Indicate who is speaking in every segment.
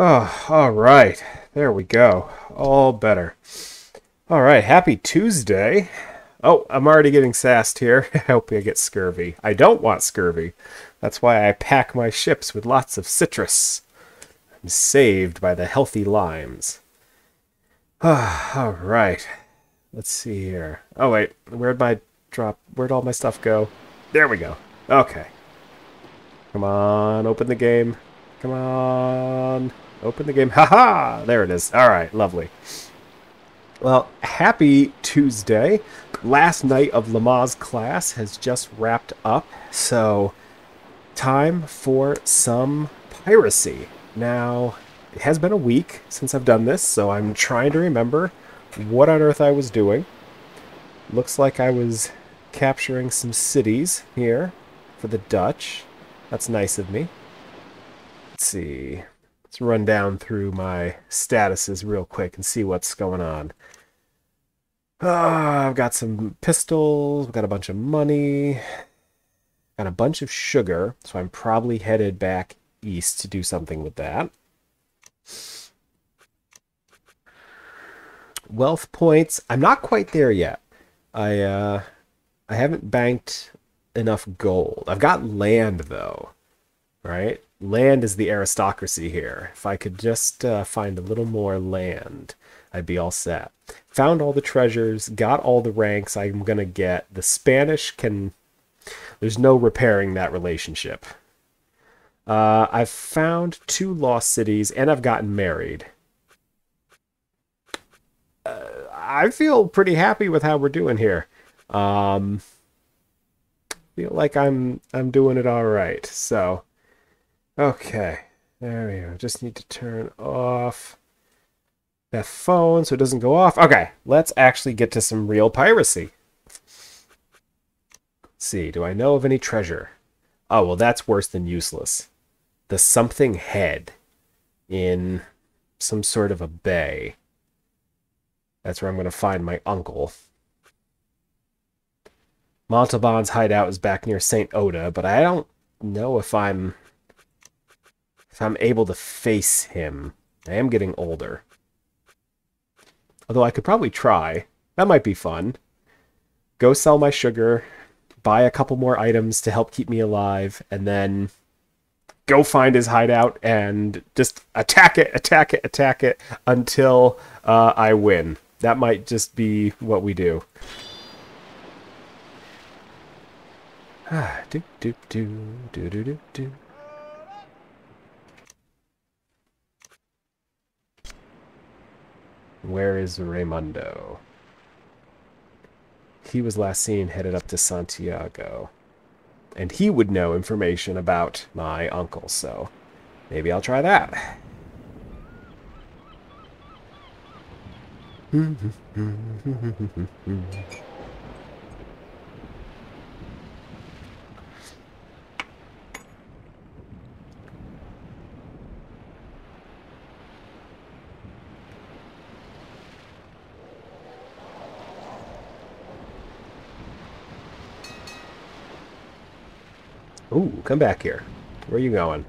Speaker 1: Oh, all right. There we go. All better. All right. Happy Tuesday. Oh, I'm already getting sassed here. I hope I get scurvy. I don't want scurvy. That's why I pack my ships with lots of citrus. I'm saved by the healthy limes. Oh, all right. Let's see here. Oh, wait. Where'd my drop? Where'd all my stuff go? There we go. Okay. Come on. Open the game. Come on. Open the game. Haha! -ha! There it is. All right. Lovely. Well, happy Tuesday. Last night of Lamaze class has just wrapped up, so time for some piracy. Now, it has been a week since I've done this, so I'm trying to remember what on earth I was doing. Looks like I was capturing some cities here for the Dutch. That's nice of me. Let's see. Let's run down through my statuses real quick and see what's going on. Uh, I've got some pistols, I've got a bunch of money, got a bunch of sugar, so I'm probably headed back east to do something with that. Wealth points, I'm not quite there yet. I uh I haven't banked enough gold. I've got land though, right? Land is the aristocracy here. If I could just uh, find a little more land, I'd be all set. Found all the treasures, got all the ranks I'm going to get. The Spanish can... There's no repairing that relationship. Uh, I've found two lost cities, and I've gotten married. Uh, I feel pretty happy with how we're doing here. Um, feel like I'm I'm doing it all right. So, okay, there we go. Just need to turn off that phone so it doesn't go off. Okay, let's actually get to some real piracy. Let's see, do I know of any treasure? Oh, well, that's worse than useless. The something head in some sort of a bay. That's where I'm going to find my uncle. Montalban's hideout is back near St. Oda, but I don't know if I'm if I'm able to face him. I am getting older. Although I could probably try. That might be fun. Go sell my sugar, buy a couple more items to help keep me alive, and then go find his hideout and just attack it, attack it, attack it until uh, I win. That might just be what we do. Ah, do do do do do do do. Where is Raimundo? He was last seen headed up to Santiago. And he would know information about my uncle, so maybe I'll try that. Ooh, come back here. Where are you going?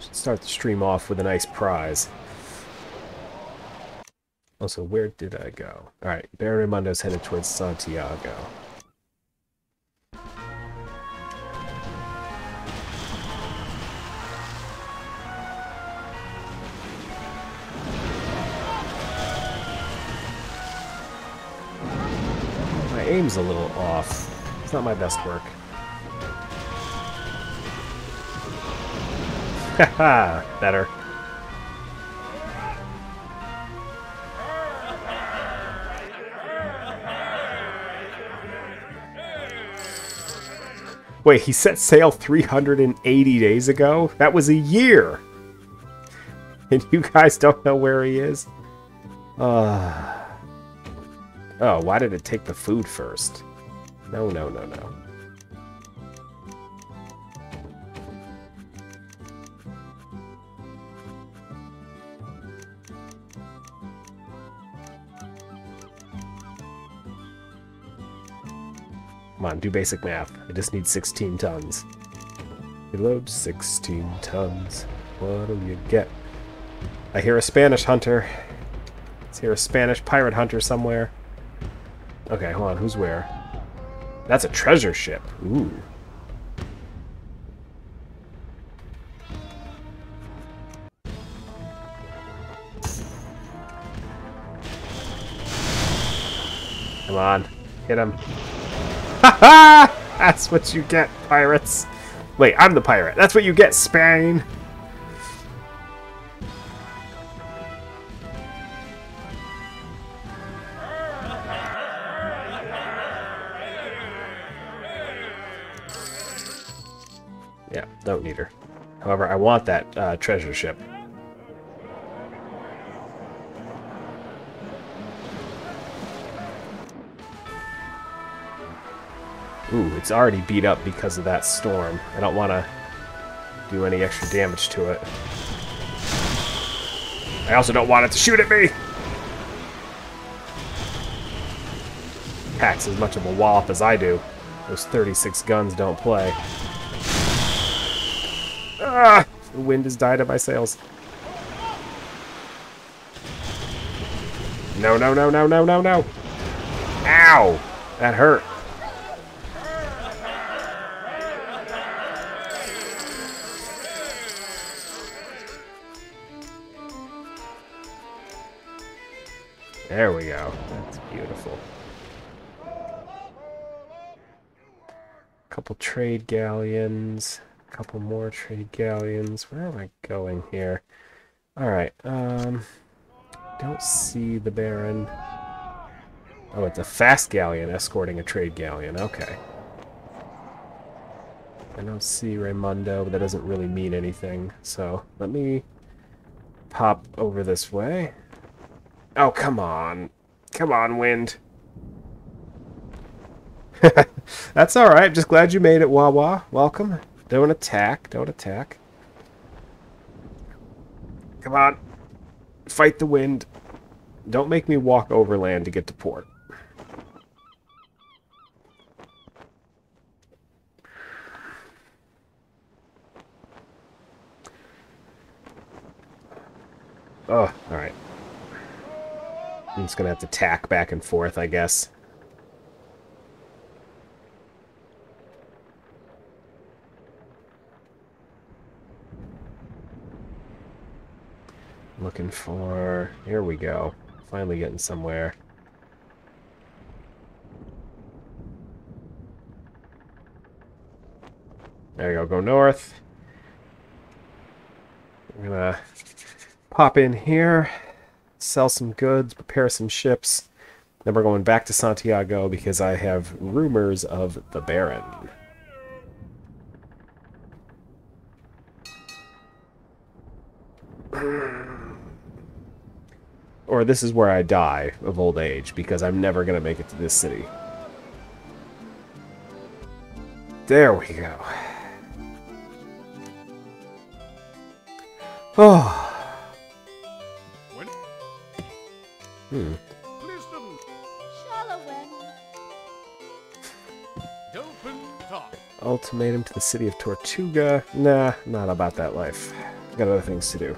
Speaker 1: Should start the stream off with a nice prize. Also, where did I go? Alright, Baron Raimundo's headed towards Santiago. My aim's a little off. It's not my best work. Haha, better. Wait, he set sail 380 days ago? That was a year! And you guys don't know where he is? Uh... Oh, why did it take the food first? No, no, no, no. Come on, do basic math. I just need 16 tons. Reload 16 tons. What'll you get? I hear a Spanish hunter. Let's hear a Spanish pirate hunter somewhere. Okay, hold on. Who's where? That's a treasure ship. Ooh. Come on. Hit him. Ha ha! That's what you get, pirates. Wait, I'm the pirate. That's what you get, Spain. Yeah, don't need her. However, I want that uh, treasure ship. Ooh, it's already beat up because of that storm. I don't want to do any extra damage to it. I also don't want it to shoot at me! Packs as much of a wallop as I do. Those 36 guns don't play. Ah! The wind has died at my sails. No, no, no, no, no, no, no! Ow! That hurt. There we go. That's beautiful. Couple trade galleons. A couple more trade galleons. Where am I going here? Alright, um... Don't see the Baron. Oh, it's a fast galleon escorting a trade galleon. Okay. I don't see Raimundo, but that doesn't really mean anything. So, let me pop over this way. Oh, come on. Come on, wind. That's alright. Just glad you made it, Wawa. Welcome. Don't attack. Don't attack. Come on. Fight the wind. Don't make me walk overland to get to port. Oh, alright. I'm just gonna have to tack back and forth, I guess. Looking for... Here we go. Finally getting somewhere. There we go. Go north. We're gonna pop in here sell some goods, prepare some ships. Then we're going back to Santiago because I have rumors of the Baron. or this is where I die of old age because I'm never going to make it to this city. There we go. Oh. Hmm. Ultimatum to the city of Tortuga. Nah, not about that life. Got other things to do.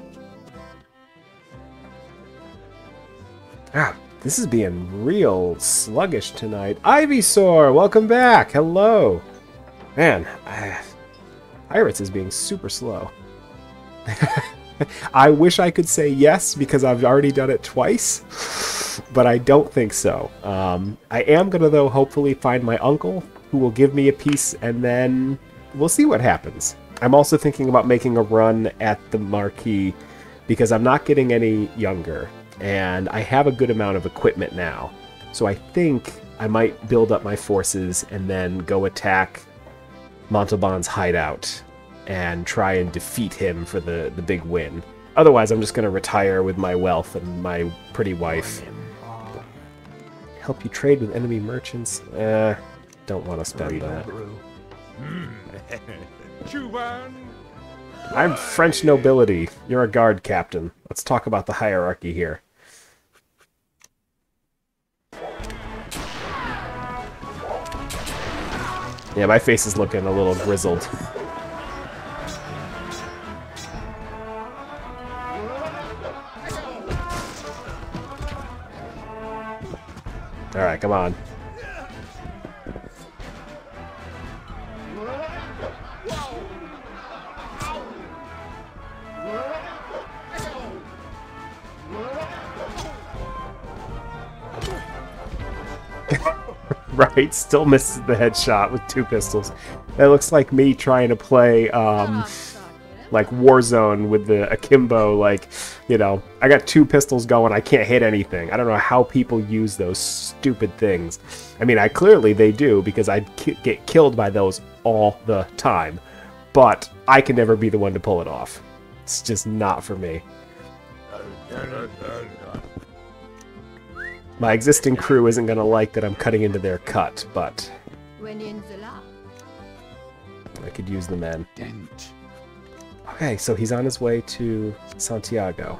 Speaker 1: Ah, this is being real sluggish tonight. Ivysaur, welcome back. Hello. Man, I, Pirates is being super slow. I wish I could say yes because I've already done it twice, but I don't think so. Um, I am going to, though, hopefully find my uncle who will give me a piece and then we'll see what happens. I'm also thinking about making a run at the Marquis because I'm not getting any younger and I have a good amount of equipment now. So I think I might build up my forces and then go attack Montalban's hideout and try and defeat him for the, the big win. Otherwise, I'm just going to retire with my wealth and my pretty wife. Help you trade with enemy merchants? Eh, don't want to spend that. I'm French nobility. You're a guard captain. Let's talk about the hierarchy here. Yeah, my face is looking a little grizzled. Alright, come on. right, still misses the headshot with two pistols. That looks like me trying to play um, like Warzone with the akimbo. Like, you know, I got two pistols going. I can't hit anything. I don't know how people use those stupid things. I mean, I clearly they do because I ki get killed by those all the time. But I can never be the one to pull it off. It's just not for me. My existing crew isn't going to like that I'm cutting into their cut, but I could use the men. Okay, so he's on his way to Santiago.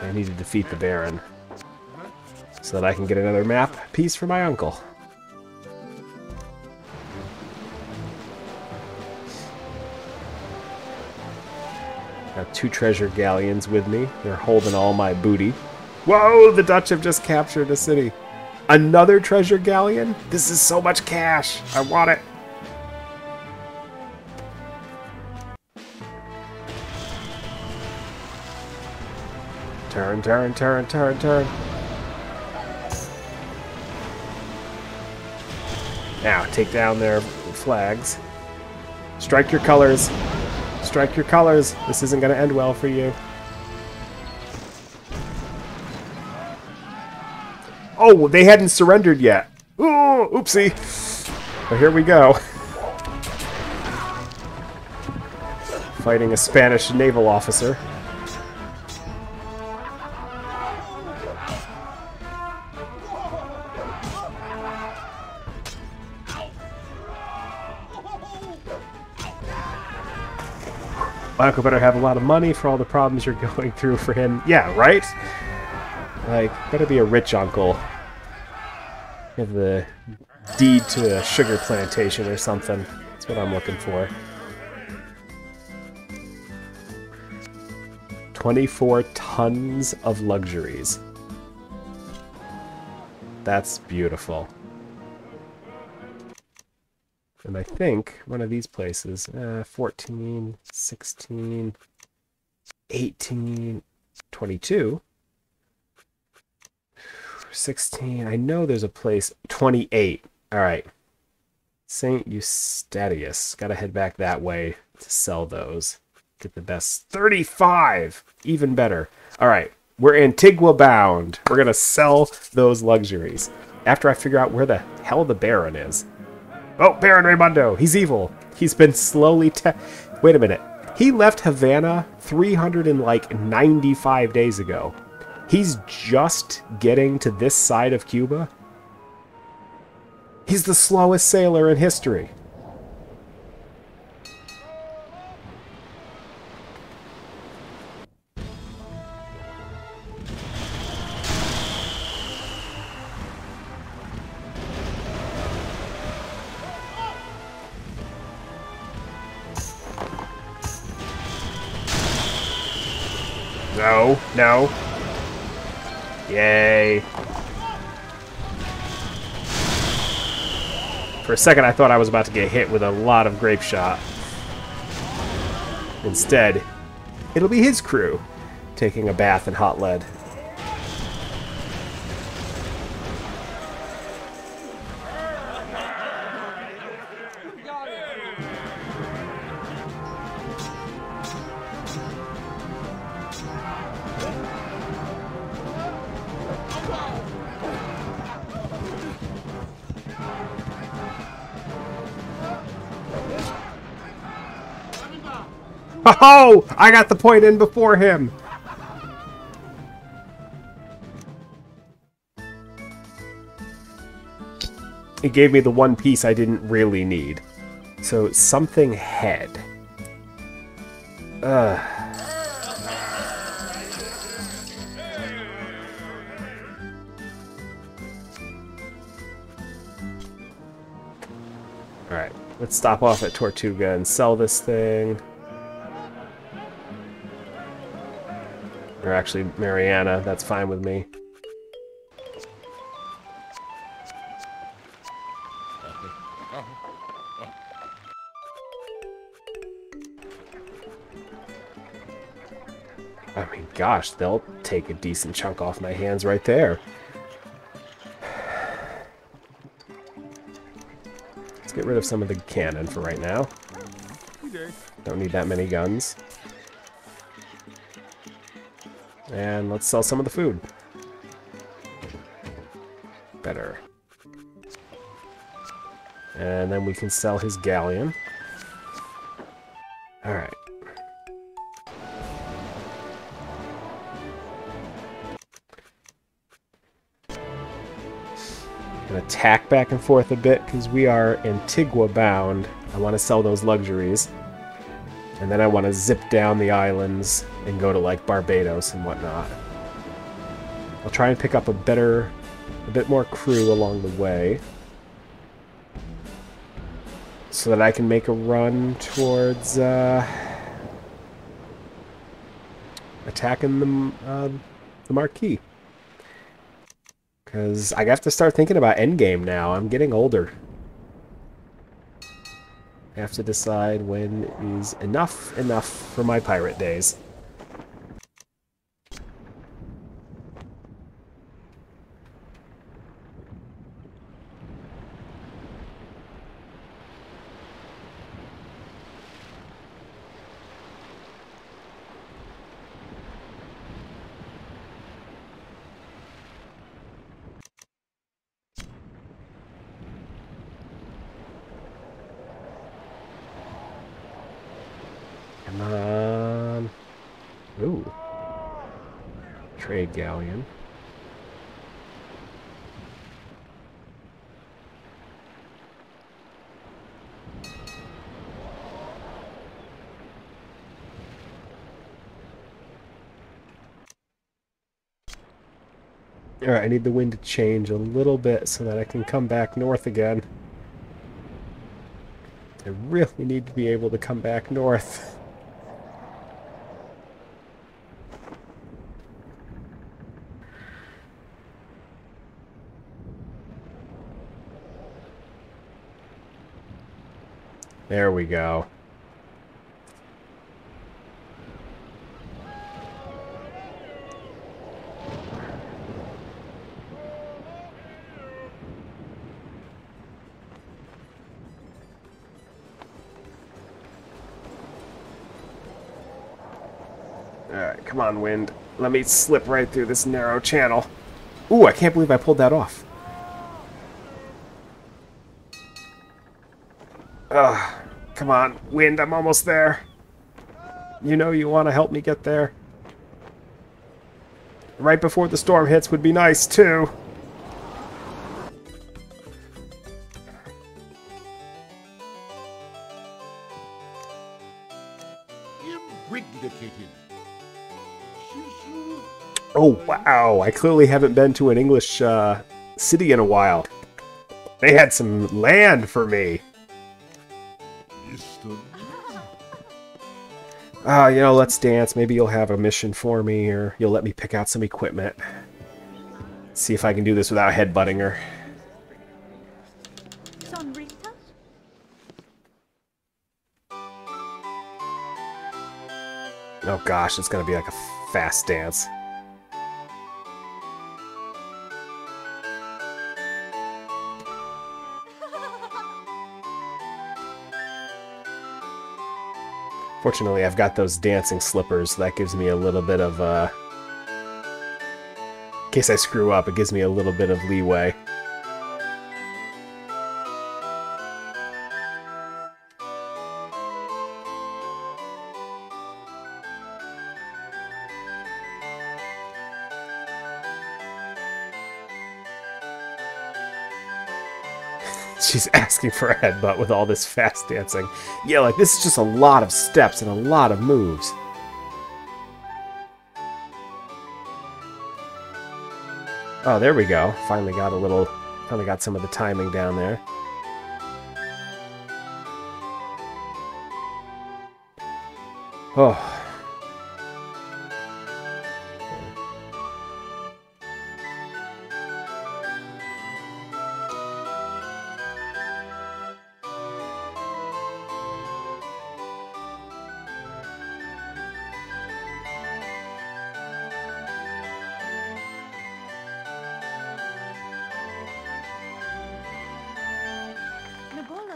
Speaker 1: I need to defeat the Baron so that I can get another map piece for my uncle. Got two treasure galleons with me. They're holding all my booty. Whoa, the Dutch have just captured a city. Another treasure galleon? This is so much cash. I want it. Turn, turn, turn, turn, turn. Now, take down their flags. Strike your colors. Strike your colors. This isn't going to end well for you. Oh, they hadn't surrendered yet. Ooh, oopsie. But here we go. Fighting a Spanish naval officer. Michael better have a lot of money for all the problems you're going through for him. Yeah, right? Like, better be a rich uncle. Have the deed to a sugar plantation or something. That's what I'm looking for. 24 tons of luxuries. That's beautiful. And I think one of these places, uh, 14, 16, 18, 22, 16, I know there's a place, 28. All right. St. Eustatius. Got to head back that way to sell those. Get the best. 35! Even better. All right. We're Antigua bound. We're going to sell those luxuries. After I figure out where the hell the Baron is. Oh, Baron Raimundo. He's evil. He's been slowly Wait a minute. He left Havana 395 days ago. He's just getting to this side of Cuba. He's the slowest sailor in history. No. Yay. For a second, I thought I was about to get hit with a lot of grape shot. Instead, it'll be his crew taking a bath in hot lead. Oh, I got the point in before him. It gave me the one piece I didn't really need. So, something head. Ugh. Alright, Let's stop off at Tortuga and sell this thing. Or actually, Mariana, that's fine with me. I mean, gosh, they'll take a decent chunk off my hands right there. Let's get rid of some of the cannon for right now. Don't need that many guns. And let's sell some of the food. Better. And then we can sell his galleon. Alright. Gonna tack back and forth a bit because we are Antigua bound. I want to sell those luxuries. And then I want to zip down the islands and go to like Barbados and whatnot. I'll try and pick up a better, a bit more crew along the way. So that I can make a run towards uh, attacking the, uh, the Marquis. Because I have to start thinking about endgame now. I'm getting older. I have to decide when is enough enough for my pirate days. Come on. Ooh. Trade galleon. Alright, I need the wind to change a little bit so that I can come back north again. I really need to be able to come back north. There we go. Alright, come on, wind. Let me slip right through this narrow channel. Ooh, I can't believe I pulled that off. Come on, wind, I'm almost there. You know you want to help me get there. Right before the storm hits would be nice, too. Oh, wow. I clearly haven't been to an English uh, city in a while. They had some land for me. Ah, you know, let's dance. Maybe you'll have a mission for me, or you'll let me pick out some equipment. See if I can do this without headbutting her. Oh gosh, it's gonna be like a fast dance. Fortunately, I've got those dancing slippers. That gives me a little bit of, uh... In case I screw up, it gives me a little bit of leeway. asking for a headbutt with all this fast dancing. Yeah, like this is just a lot of steps and a lot of moves. Oh, there we go. Finally got a little, finally got some of the timing down there. Oh,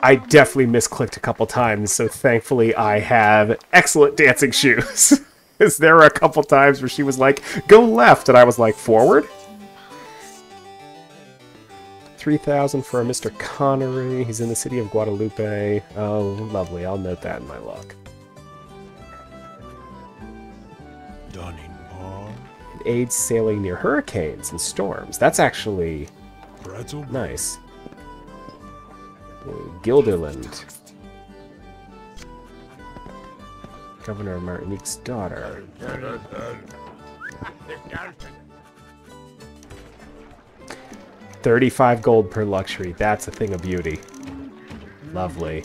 Speaker 1: I definitely misclicked a couple times, so thankfully I have excellent dancing shoes. Because there were a couple times where she was like, go left, and I was like, forward? 3,000 for Mr. Connery. He's in the city of Guadeloupe. Oh, lovely. I'll note that in my
Speaker 2: Bar.
Speaker 1: It aids sailing near hurricanes and storms. That's actually
Speaker 2: Pretzel.
Speaker 1: nice. Gilderland. Governor Martinique's daughter. Thirty-five gold per luxury. That's a thing of beauty. Lovely.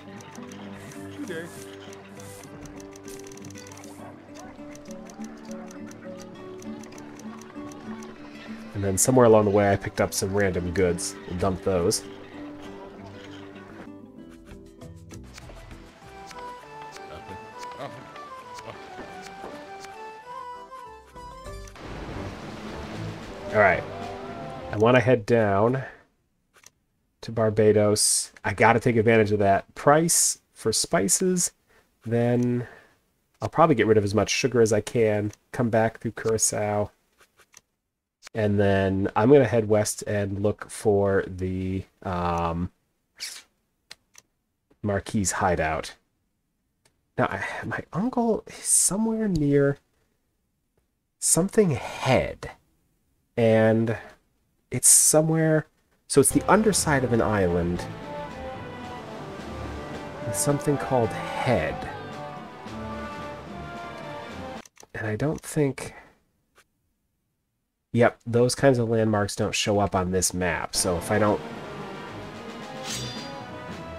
Speaker 1: And then somewhere along the way, I picked up some random goods. We'll dump those. Want to head down to Barbados. I got to take advantage of that price for spices. Then I'll probably get rid of as much sugar as I can. Come back through Curacao. And then I'm going to head west and look for the um, Marquis hideout. Now, I, my uncle is somewhere near something head. And it's somewhere... So it's the underside of an island. Something called head. And I don't think... Yep, those kinds of landmarks don't show up on this map. So if I don't...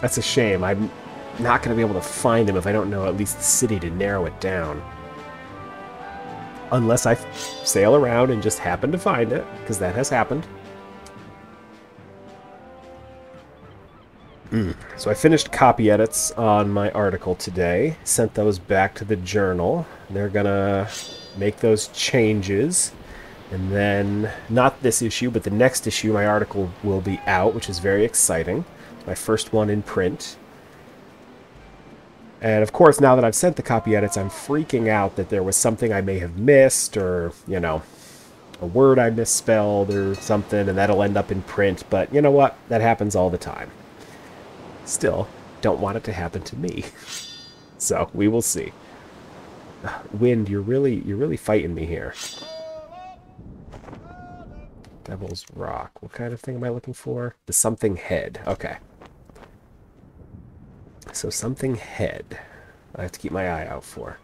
Speaker 1: That's a shame. I'm not going to be able to find them if I don't know at least the city to narrow it down. Unless I sail around and just happen to find it, because that has happened. Mm. So I finished copy edits on my article today, sent those back to the journal. They're gonna make those changes. And then, not this issue, but the next issue, my article will be out, which is very exciting. My first one in print. And of course, now that I've sent the copy edits, I'm freaking out that there was something I may have missed, or, you know, a word I misspelled or something, and that'll end up in print. But you know what? That happens all the time. Still, don't want it to happen to me. so, we will see. Wind, you're really, you're really fighting me here. Devil's Rock. What kind of thing am I looking for? The something head. Okay. So something head. I have to keep my eye out for.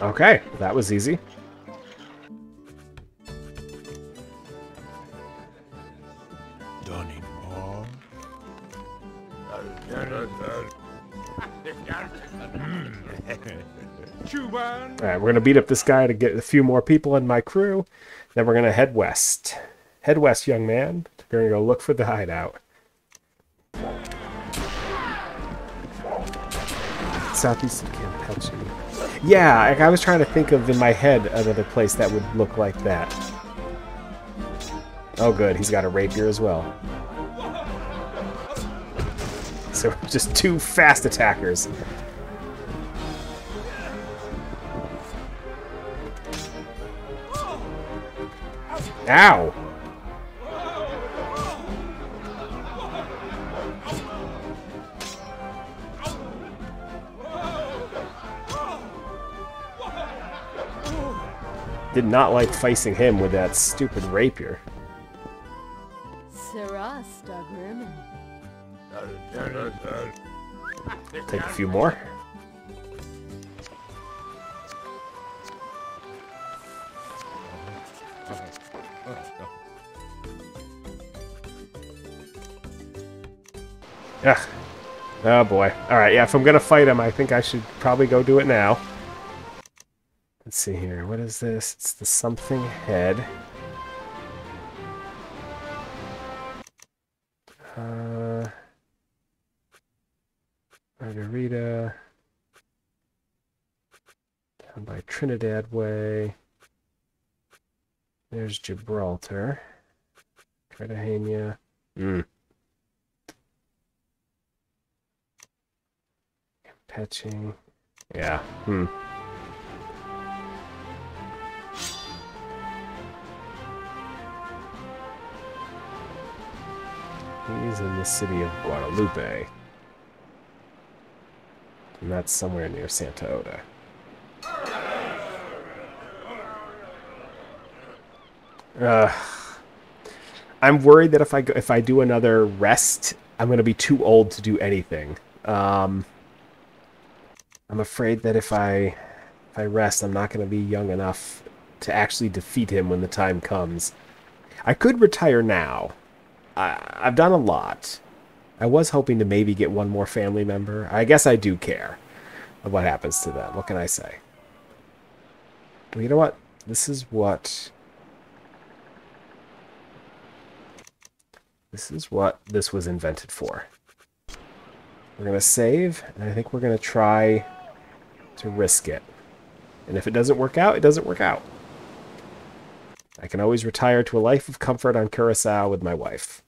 Speaker 2: Okay,
Speaker 1: that was easy. Alright, we're gonna beat up this guy to get a few more people in my crew. Then we're gonna head west. Head west, young man. We're gonna go look for the hideout. Southeast of Campeche. Yeah, I, was trying to think of in my head another place that would look like that. Oh good, he's got a rapier as well. So just two fast attackers. Ow! Did not like facing him with that stupid rapier. Take a few more. Ugh. Oh boy. Alright, yeah, if I'm gonna fight him, I think I should probably go do it now. Let's see here. What is this? It's the something head. Uh, Margarita. Down by Trinidad Way. There's Gibraltar. Cartagena. Hmm. Patching. Yeah. Hmm. He's in the city of Guadeloupe. And that's somewhere near Santa Oda. Uh, I'm worried that if I go, if I do another rest, I'm going to be too old to do anything. Um, I'm afraid that if I if I rest, I'm not going to be young enough to actually defeat him when the time comes. I could retire now. I, I've done a lot. I was hoping to maybe get one more family member. I guess I do care of what happens to them. What can I say? Well, you know what? This is what... This is what this was invented for. We're going to save, and I think we're going to try to risk it. And if it doesn't work out, it doesn't work out. I can always retire to a life of comfort on Curacao with my wife.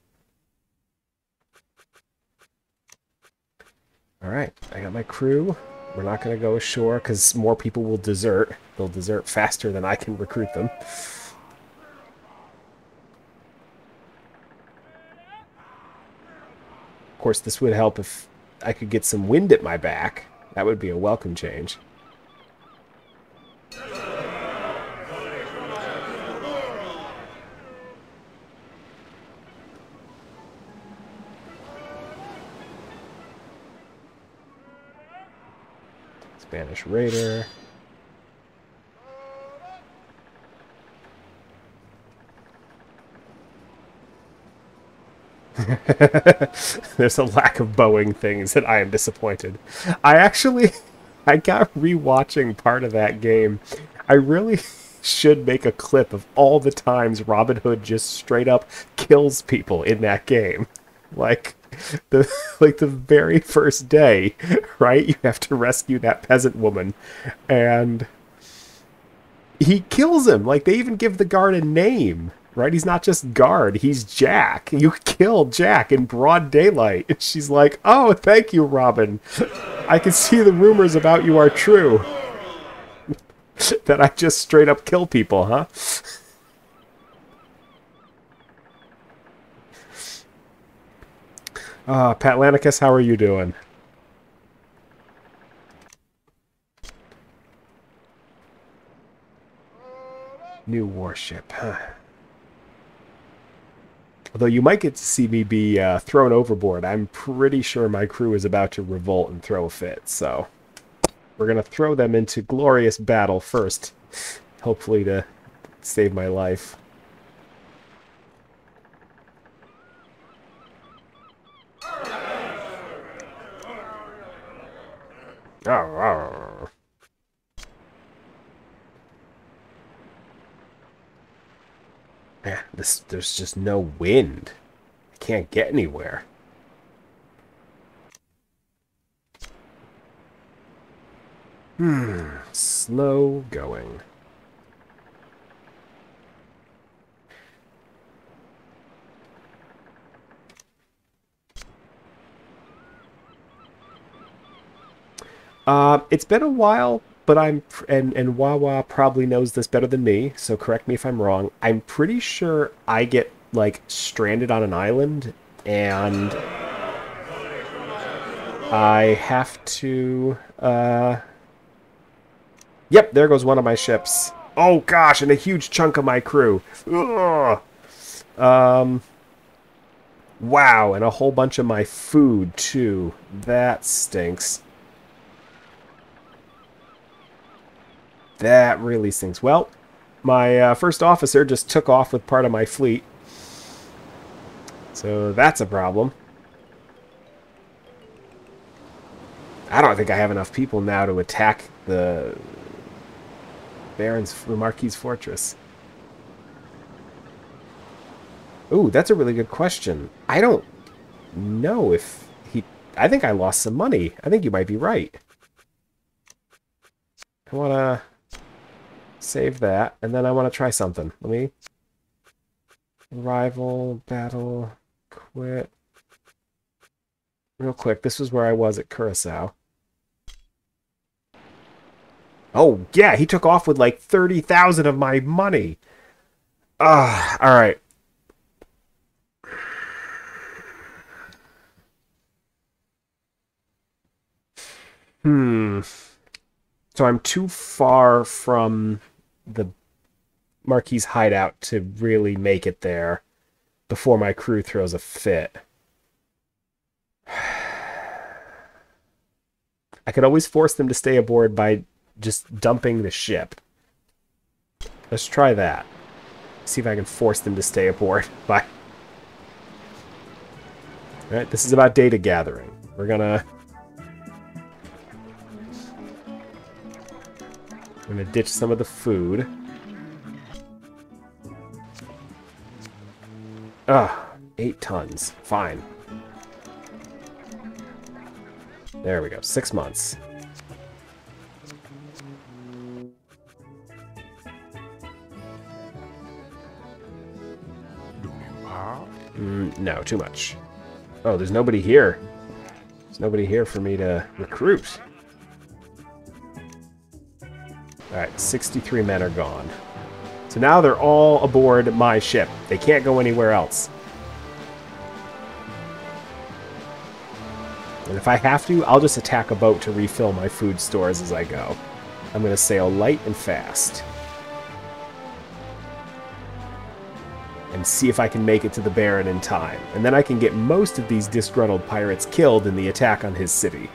Speaker 1: Alright, I got my crew. We're not going to go ashore because more people will desert. They'll desert faster than I can recruit them. Of course, this would help if I could get some wind at my back. That would be a welcome change. Spanish Raider. There's a lack of bowing things and I am disappointed. I actually, I got rewatching part of that game. I really should make a clip of all the times Robin Hood just straight up kills people in that game. Like the like the very first day, right? You have to rescue that peasant woman and he kills him. Like they even give the guard a name right? He's not just guard, he's Jack. You kill Jack in broad daylight. And she's like, oh, thank you, Robin. I can see the rumors about you are true. that I just straight up kill people, huh? Uh, Patlanicus, how are you doing? New warship, huh? Although you might get to see me be uh, thrown overboard. I'm pretty sure my crew is about to revolt and throw a fit, so... We're to throw them into glorious battle first. Hopefully to save my life. Yeah, this there's just no wind. I can't get anywhere. Hmm, slow going. Uh, it's been a while, but I'm and and Wawa probably knows this better than me, so correct me if I'm wrong. I'm pretty sure I get like stranded on an island and I have to uh Yep, there goes one of my ships. Oh gosh, and a huge chunk of my crew. Ugh. Um. Wow, and a whole bunch of my food too. That stinks. That really stinks. Well, my uh, first officer just took off with part of my fleet. So that's a problem. I don't think I have enough people now to attack the Baron's the Marquis Fortress. Ooh, that's a really good question. I don't know if he... I think I lost some money. I think you might be right. I want to save that, and then I want to try something. Let me... Rival, battle, quit. Real quick, this was where I was at Curacao. Oh, yeah, he took off with like 30,000 of my money. Ah, all right. Hmm. So I'm too far from the Marquis hideout to really make it there before my crew throws a fit. I could always force them to stay aboard by just dumping the ship. Let's try that. See if I can force them to stay aboard by... Alright, this is about data gathering. We're gonna... I'm gonna ditch some of the food. Ah, eight tons. Fine. There we go. Six months. Mm, no, too much. Oh, there's nobody here. There's nobody here for me to recruit. Alright, 63 men are gone. So now they're all aboard my ship. They can't go anywhere else. And if I have to, I'll just attack a boat to refill my food stores as I go. I'm going to sail light and fast. And see if I can make it to the Baron in time. And then I can get most of these disgruntled pirates killed in the attack on his city.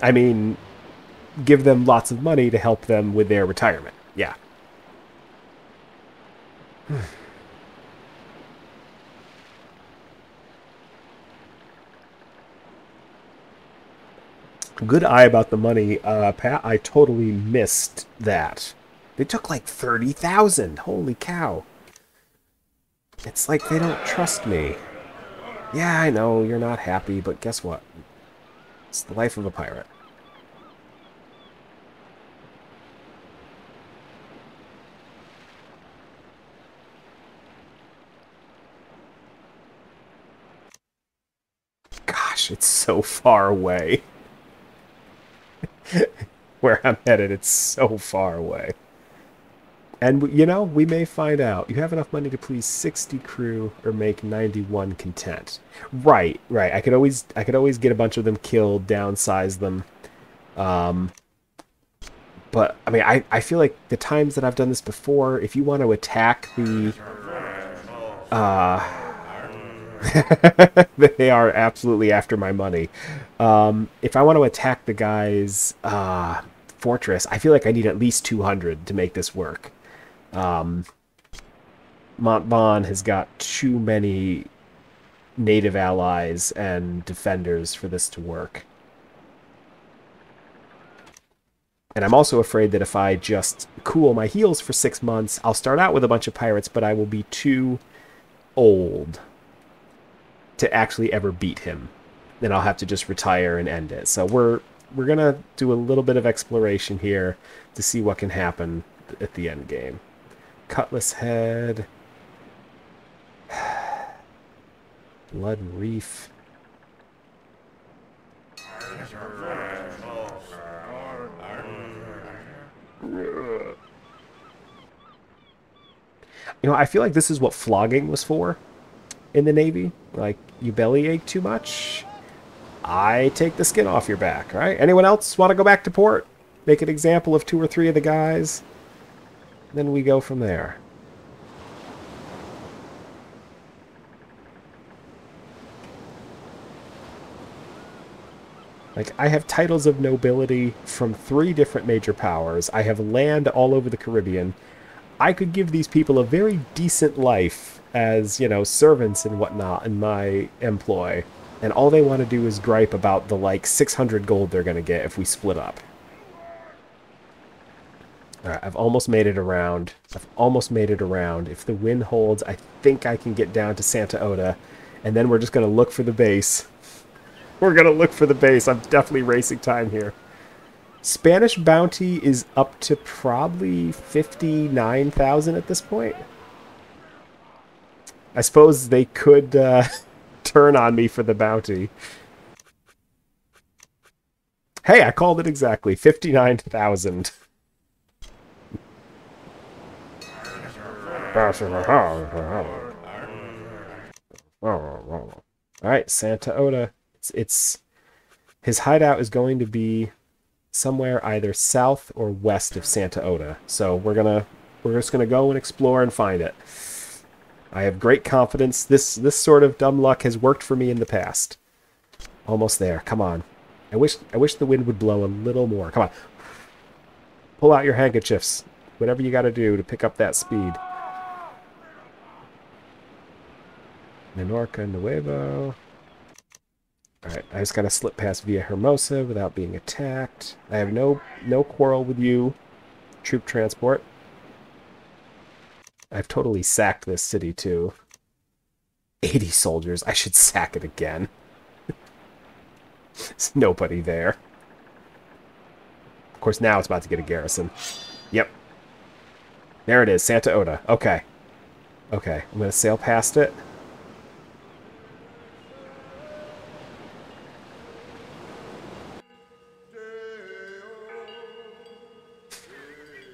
Speaker 1: I mean, give them lots of money to help them with their retirement. Yeah. Good eye about the money, uh, Pat. I totally missed that. They took like 30,000. Holy cow. It's like they don't trust me. Yeah, I know, you're not happy, but guess what? It's the life of a pirate. Gosh, it's so far away. Where I'm headed, it's so far away. And, you know, we may find out. You have enough money to please 60 crew or make 91 content. Right, right. I could always I could always get a bunch of them killed, downsize them. Um, but, I mean, I, I feel like the times that I've done this before, if you want to attack the... Uh, they are absolutely after my money. Um, if I want to attack the guy's uh, fortress, I feel like I need at least 200 to make this work. Um, Montalban has got too many native allies and defenders for this to work. And I'm also afraid that if I just cool my heels for six months, I'll start out with a bunch of pirates, but I will be too old to actually ever beat him. Then I'll have to just retire and end it. So we're we're gonna do a little bit of exploration here to see what can happen at the end game. Cutlass head. Blood reef. You know, I feel like this is what flogging was for in the Navy. Like, you belly ache too much? I take the skin off your back, right? Anyone else want to go back to port? Make an example of two or three of the guys? then we go from there. Like, I have titles of nobility from three different major powers. I have land all over the Caribbean. I could give these people a very decent life as, you know, servants and whatnot in my employ. And all they want to do is gripe about the, like, 600 gold they're going to get if we split up. Alright, I've almost made it around. I've almost made it around. If the wind holds, I think I can get down to Santa Oda. And then we're just going to look for the base. We're going to look for the base. I'm definitely racing time here. Spanish bounty is up to probably 59,000 at this point. I suppose they could uh, turn on me for the bounty. Hey, I called it exactly. 59,000. All right, Santa Oda. It's, it's his hideout is going to be somewhere either south or west of Santa Oda. So we're gonna we're just gonna go and explore and find it. I have great confidence. This this sort of dumb luck has worked for me in the past. Almost there. Come on. I wish I wish the wind would blow a little more. Come on. Pull out your handkerchiefs. Whatever you got to do to pick up that speed. Menorca Nuevo. Alright, I just gotta slip past Villa Hermosa without being attacked. I have no no quarrel with you, troop transport. I've totally sacked this city too. 80 soldiers. I should sack it again. There's nobody there. Of course, now it's about to get a garrison. Yep. There it is, Santa Oda. Okay. Okay, I'm to sail past it.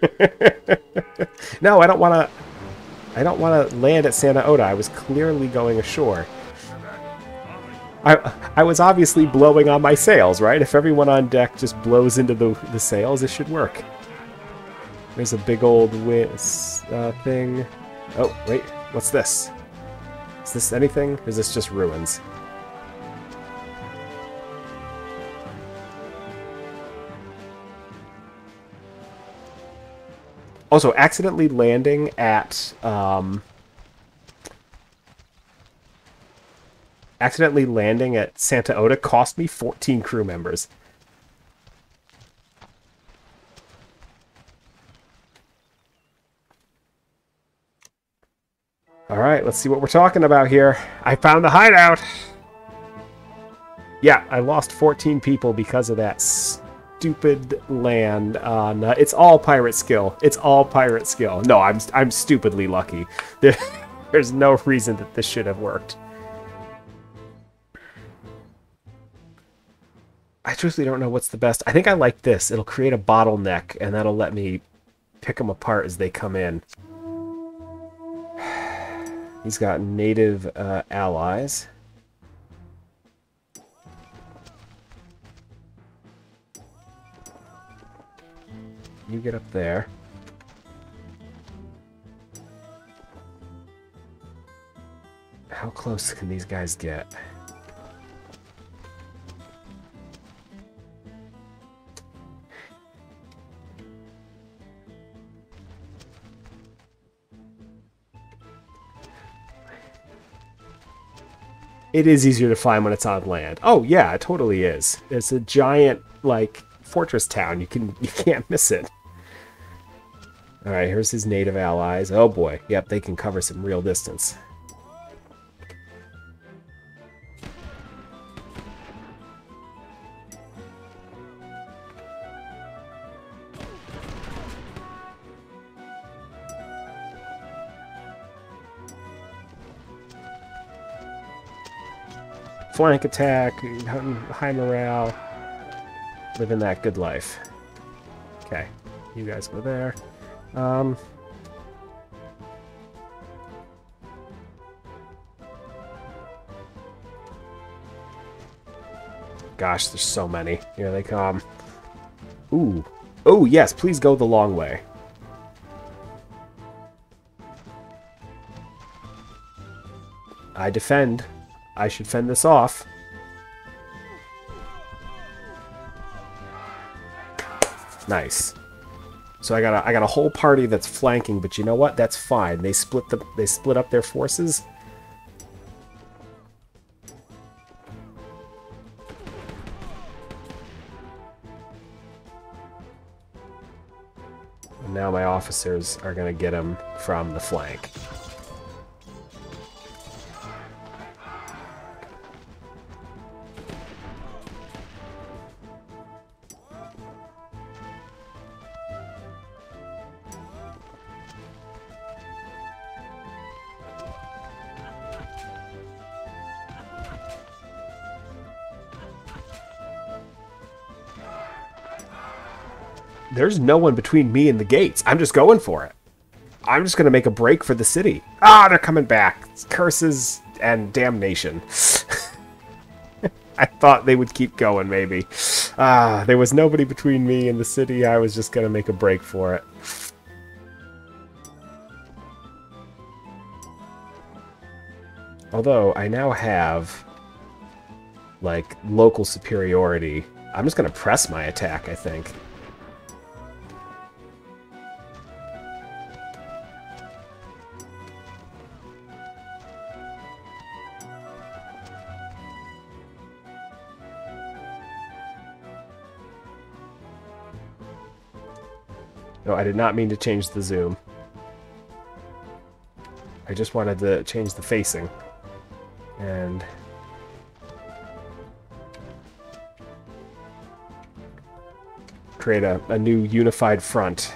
Speaker 1: no, I don't want to... I don't want to land at Santa Oda. I was clearly going ashore. I, I was obviously blowing on my sails, right? If everyone on deck just blows into the, the sails, it should work. There's a big old uh, thing. Oh, wait. What's this? Is this anything? Is this just ruins? Also, accidentally landing at um, accidentally landing at Santa Oda cost me 14 crew members. All right, let's see what we're talking about here. I found the hideout. Yeah, I lost 14 people because of that stupid land on... Uh, it's all pirate skill. It's all pirate skill. No, I'm, I'm stupidly lucky. There, there's no reason that this should have worked. I truthfully don't know what's the best. I think I like this. It'll create a bottleneck, and that'll let me pick them apart as they come in. He's got native uh, allies. You get up there. How close can these guys get? it is easier to find when it's on land. Oh yeah, it totally is. It's a giant like fortress town. You can you can't miss it. All right, here's his native allies. Oh boy, yep, they can cover some real distance. flank attack, high morale, living that good life. Okay, you guys go there. Um, gosh, there's so many. Here they come. Ooh. Oh, yes, please go the long way. I defend. I should fend this off. Nice. So I got a, I got a whole party that's flanking, but you know what? That's fine. They split the they split up their forces. And now my officers are going to get him from the flank. There's no one between me and the gates. I'm just going for it. I'm just going to make a break for the city. Ah, they're coming back. Curses and damnation. I thought they would keep going, maybe. Ah, there was nobody between me and the city. I was just going to make a break for it. Although, I now have, like, local superiority. I'm just going to press my attack, I think. No, I did not mean to change the zoom. I just wanted to change the facing. And... create a, a new unified front.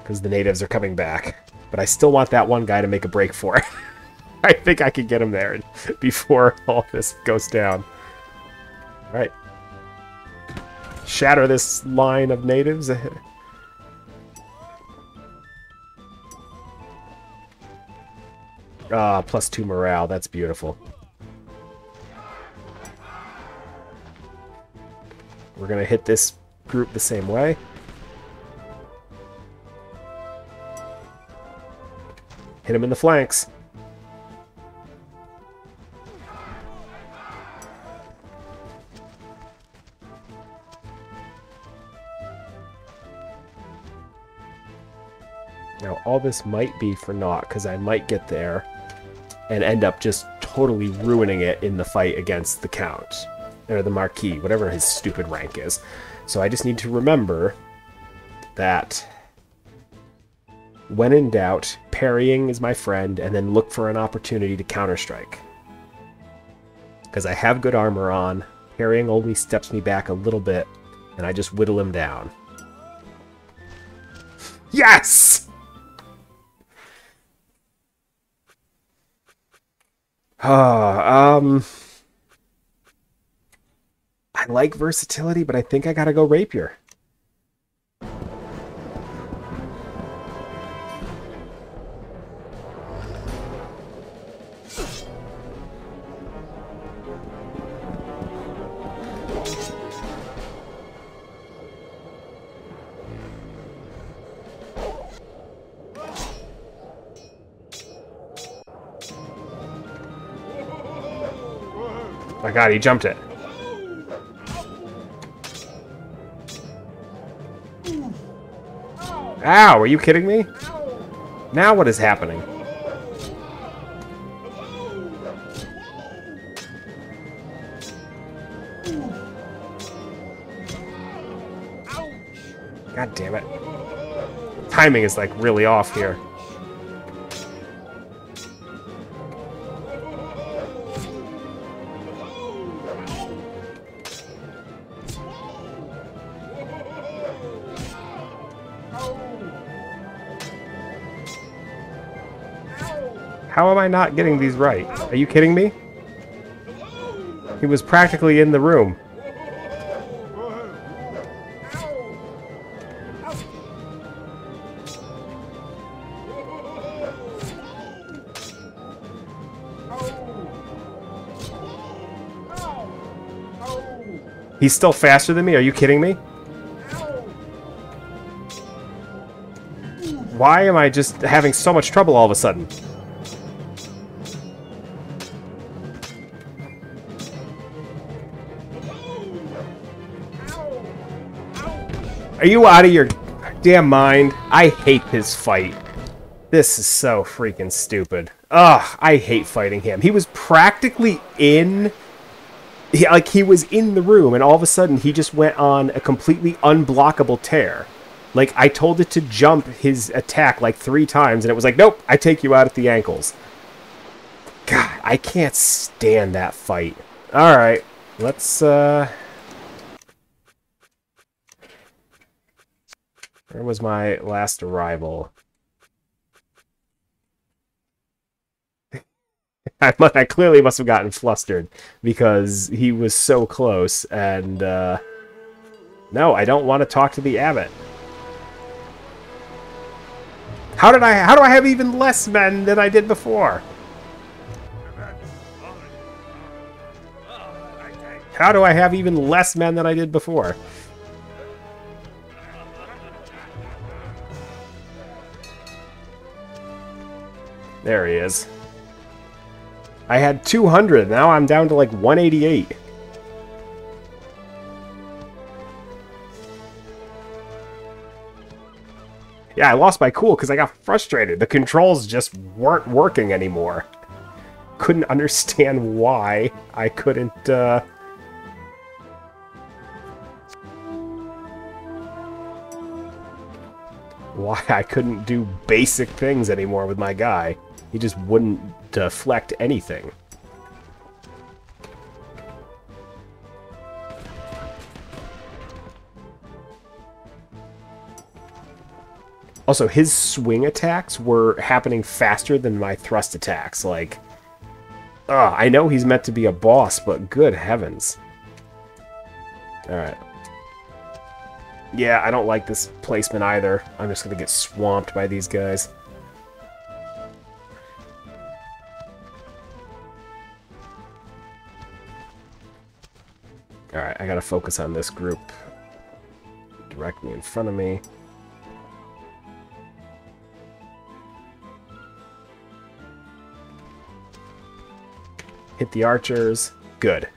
Speaker 1: Because the natives are coming back. But I still want that one guy to make a break for it. I think I could get him there before all this goes down. Alright. Shatter this line of natives. Ah, plus two morale. That's beautiful. We're going to hit this group the same way. Hit him in the flanks. Now, all this might be for naught, because I might get there and end up just totally ruining it in the fight against the Count, or the Marquis, whatever his stupid rank is. So I just need to remember that when in doubt, parrying is my friend, and then look for an opportunity to counterstrike. Because I have good armor on, parrying only steps me back a little bit, and I just whittle him down. Yes! Um... I like versatility, but I think I gotta go rapier. God, he jumped it. Ow, are you kidding me? Now what is happening? God damn it. Timing is like really off here. How am I not getting these right? Are you kidding me? He was practically in the room. He's still faster than me? Are you kidding me? Why am I just having so much trouble all of a sudden? Are you out of your damn mind? I hate his fight. This is so freaking stupid. Ugh, I hate fighting him. He was practically in... He, like, he was in the room, and all of a sudden, he just went on a completely unblockable tear. Like, I told it to jump his attack, like, three times, and it was like, nope, I take you out at the ankles. God, I can't stand that fight. Alright, let's, uh... Where was my last arrival? I, I clearly must have gotten flustered because he was so close and uh, no, I don't want to talk to the abbot. How did I how do I have even less men than I did before? How do I have even less men than I did before? There he is. I had 200. Now I'm down to like 188. Yeah, I lost my cool because I got frustrated. The controls just weren't working anymore. Couldn't understand why I couldn't, uh... Why I couldn't do basic things anymore with my guy. He just wouldn't deflect anything. Also, his swing attacks were happening faster than my thrust attacks. Like, uh, I know he's meant to be a boss, but good heavens. Alright. Yeah, I don't like this placement either. I'm just going to get swamped by these guys. Alright, I gotta focus on this group directly in front of me. Hit the archers. Good.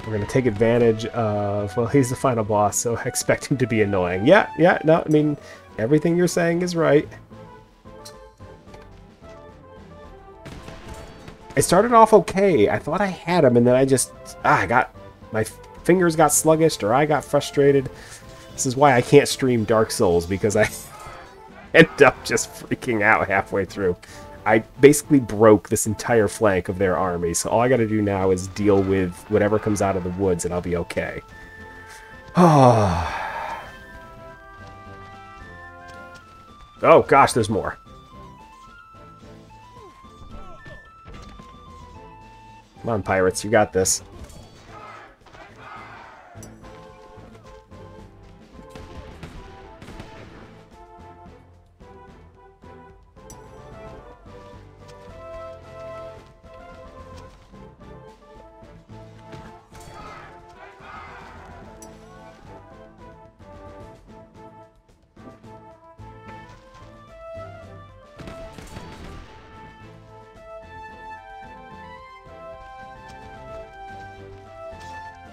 Speaker 1: We're going to take advantage of, well, he's the final boss, so expect him to be annoying. Yeah, yeah, no, I mean, everything you're saying is right. I started off okay. I thought I had him, and then I just, ah, I got, my fingers got sluggish, or I got frustrated. This is why I can't stream Dark Souls, because I end up just freaking out halfway through. I basically broke this entire flank of their army, so all I gotta do now is deal with whatever comes out of the woods and I'll be okay. Oh. oh gosh, there's more. Come on, pirates, you got this.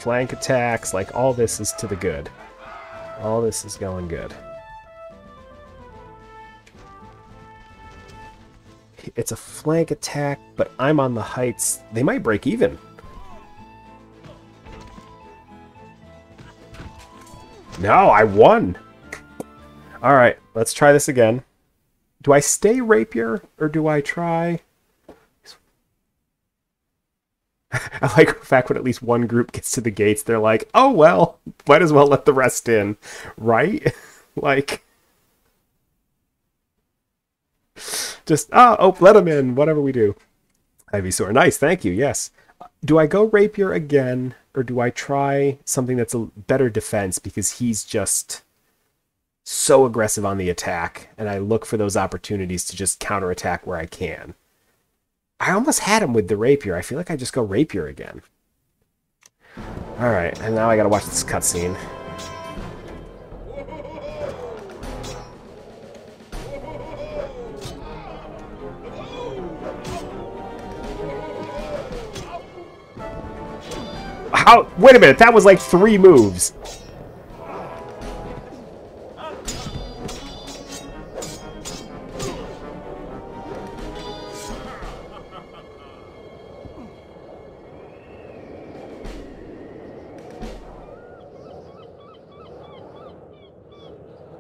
Speaker 1: Flank attacks, like all this is to the good. All this is going good. It's a flank attack, but I'm on the heights. They might break even. No, I won. All right, let's try this again. Do I stay rapier or do I try? I like the fact when at least one group gets to the gates, they're like, oh well, might as well let the rest in, right? like, just, oh, oh, let them in, whatever we do. Ivysaur, nice, thank you, yes. Do I go Rapier again, or do I try something that's a better defense because he's just so aggressive on the attack, and I look for those opportunities to just counterattack where I can? I almost had him with the rapier. I feel like I just go rapier again. Alright, and now I gotta watch this cutscene. How? Wait a minute, that was like three moves.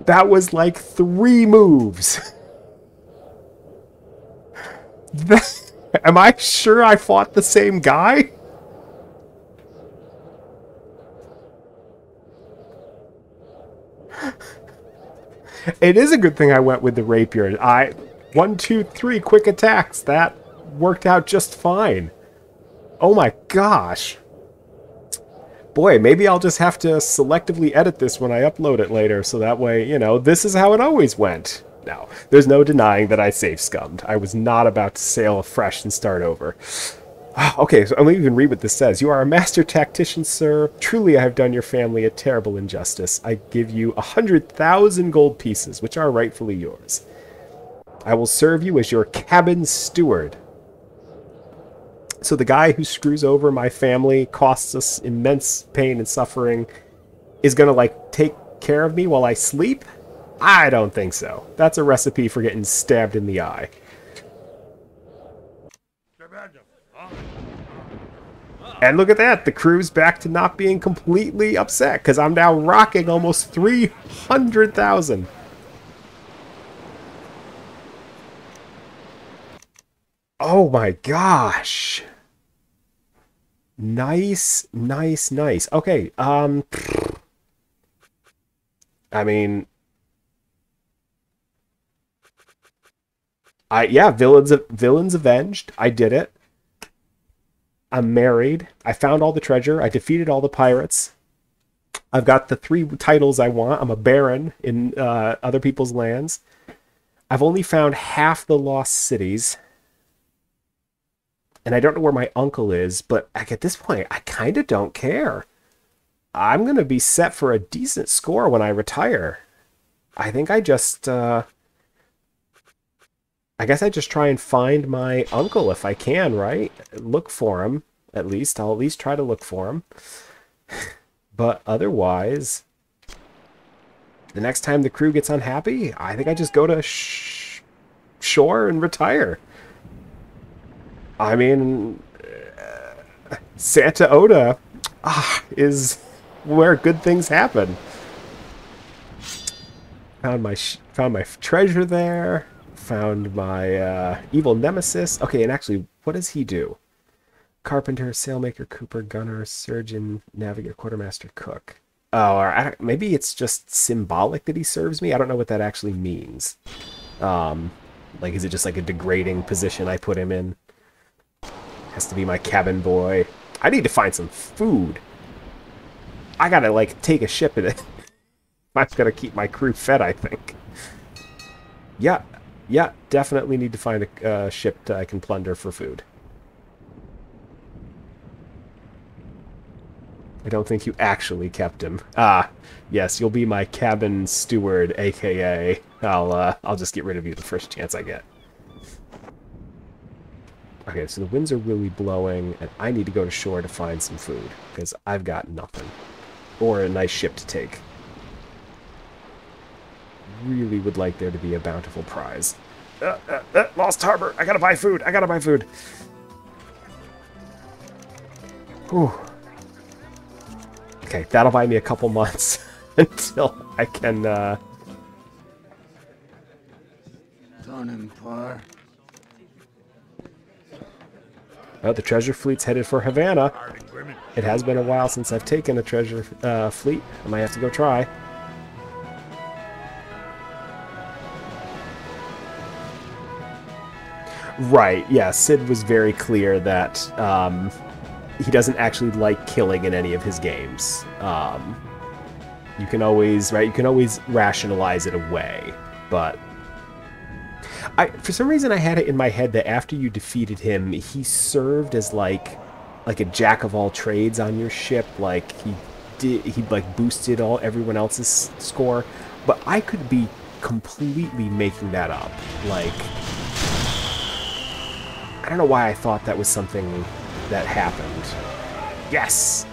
Speaker 1: That was like three moves. That- Am I sure I fought the same guy? It is a good thing I went with the rapier. I one, two, three quick attacks. That worked out just fine. Oh my gosh. Boy, maybe I'll just have to selectively edit this when I upload it later, so that way, you know, this is how it always went. No, there's no denying that I save scummed. I was not about to sail afresh and start over. Okay, so let me even read what this says. You are a master tactician, sir. Truly, I have done your family a terrible injustice. I give you a hundred thousand gold pieces, which are rightfully yours. I will serve you as your cabin steward. So the guy who screws over my family, costs us immense pain and suffering, is gonna like take care of me while I sleep? I don't think so. That's a recipe for getting stabbed in the eye. And look at that, the crew's back to not being completely upset because I'm now rocking almost 300,000. Oh my gosh. Nice, nice, nice. Okay, um I mean I yeah, villains villains avenged. I did it. I'm married. I found all the treasure. I defeated all the pirates. I've got the three titles I want. I'm a baron in uh, other people's lands. I've only found half the lost cities. And I don't know where my uncle is, but like at this point, I kind of don't care. I'm going to be set for a decent score when I retire. I think I just, uh, I guess I just try and find my uncle if I can, right? Look for him, at least. I'll at least try to look for him. but otherwise, the next time the crew gets unhappy, I think I just go to sh shore and retire. I mean, uh, Santa Oda ah, is where good things happen. Found my found my treasure there. Found my uh, evil nemesis. Okay, and actually, what does he do? Carpenter, sailmaker, cooper, gunner, surgeon, navigator, quartermaster, cook. Oh, or maybe it's just symbolic that he serves me. I don't know what that actually means. Um, like, is it just like a degrading position I put him in? Has to be my cabin boy. I need to find some food. I gotta, like, take a ship in it. I'm gonna keep my crew fed, I think. Yeah, yeah, definitely need to find a uh, ship that I can plunder for food. I don't think you actually kept him. Ah, yes, you'll be my cabin steward, aka I'll uh, I'll just get rid of you the first chance I get. Okay, so the winds are really blowing, and I need to go to shore to find some food, because I've got nothing. Or a nice ship to take. Really would like there to be a bountiful prize. Uh, uh, uh, Lost Harbor! I gotta buy food! I gotta buy food! Whew. Okay, that'll buy me a couple months until I can, uh... Oh, the treasure fleet's headed for Havana. It has been a while since I've taken a treasure uh, fleet. I might have to go try. Right, yeah, Sid was very clear that um, he doesn't actually like killing in any of his games. Um, you can always, right, you can always rationalize it away, but I, for some reason I had it in my head that after you defeated him, he served as like like a jack of all trades on your ship, like he did he like boosted all everyone else's score, but I could be completely making that up. Like I don't know why I thought that was something that happened. Yes.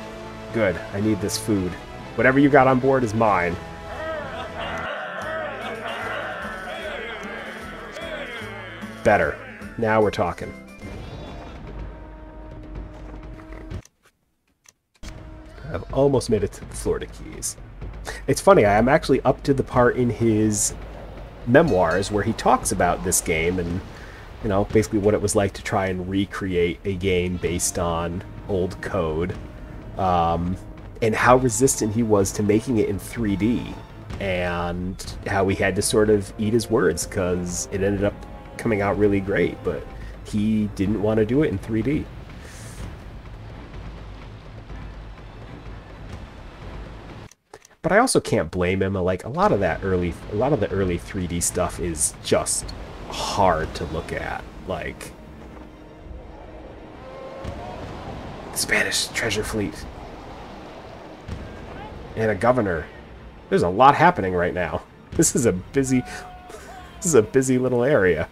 Speaker 1: Good. I need this food. Whatever you got on board is mine. Better. Now we're talking. I've almost made it to the Florida Keys. It's funny, I'm actually up to the part in his memoirs where he talks about this game and, you know, basically what it was like to try and recreate a game based on old code, um, and how resistant he was to making it in 3D, and how he had to sort of eat his words because it ended up coming out really great, but he didn't want to do it in 3D. But I also can't blame him. Like a lot of that early, a lot of the early 3D stuff is just hard to look at. Like Spanish treasure fleet and a governor. There's a lot happening right now. This is a busy, this is a busy little area.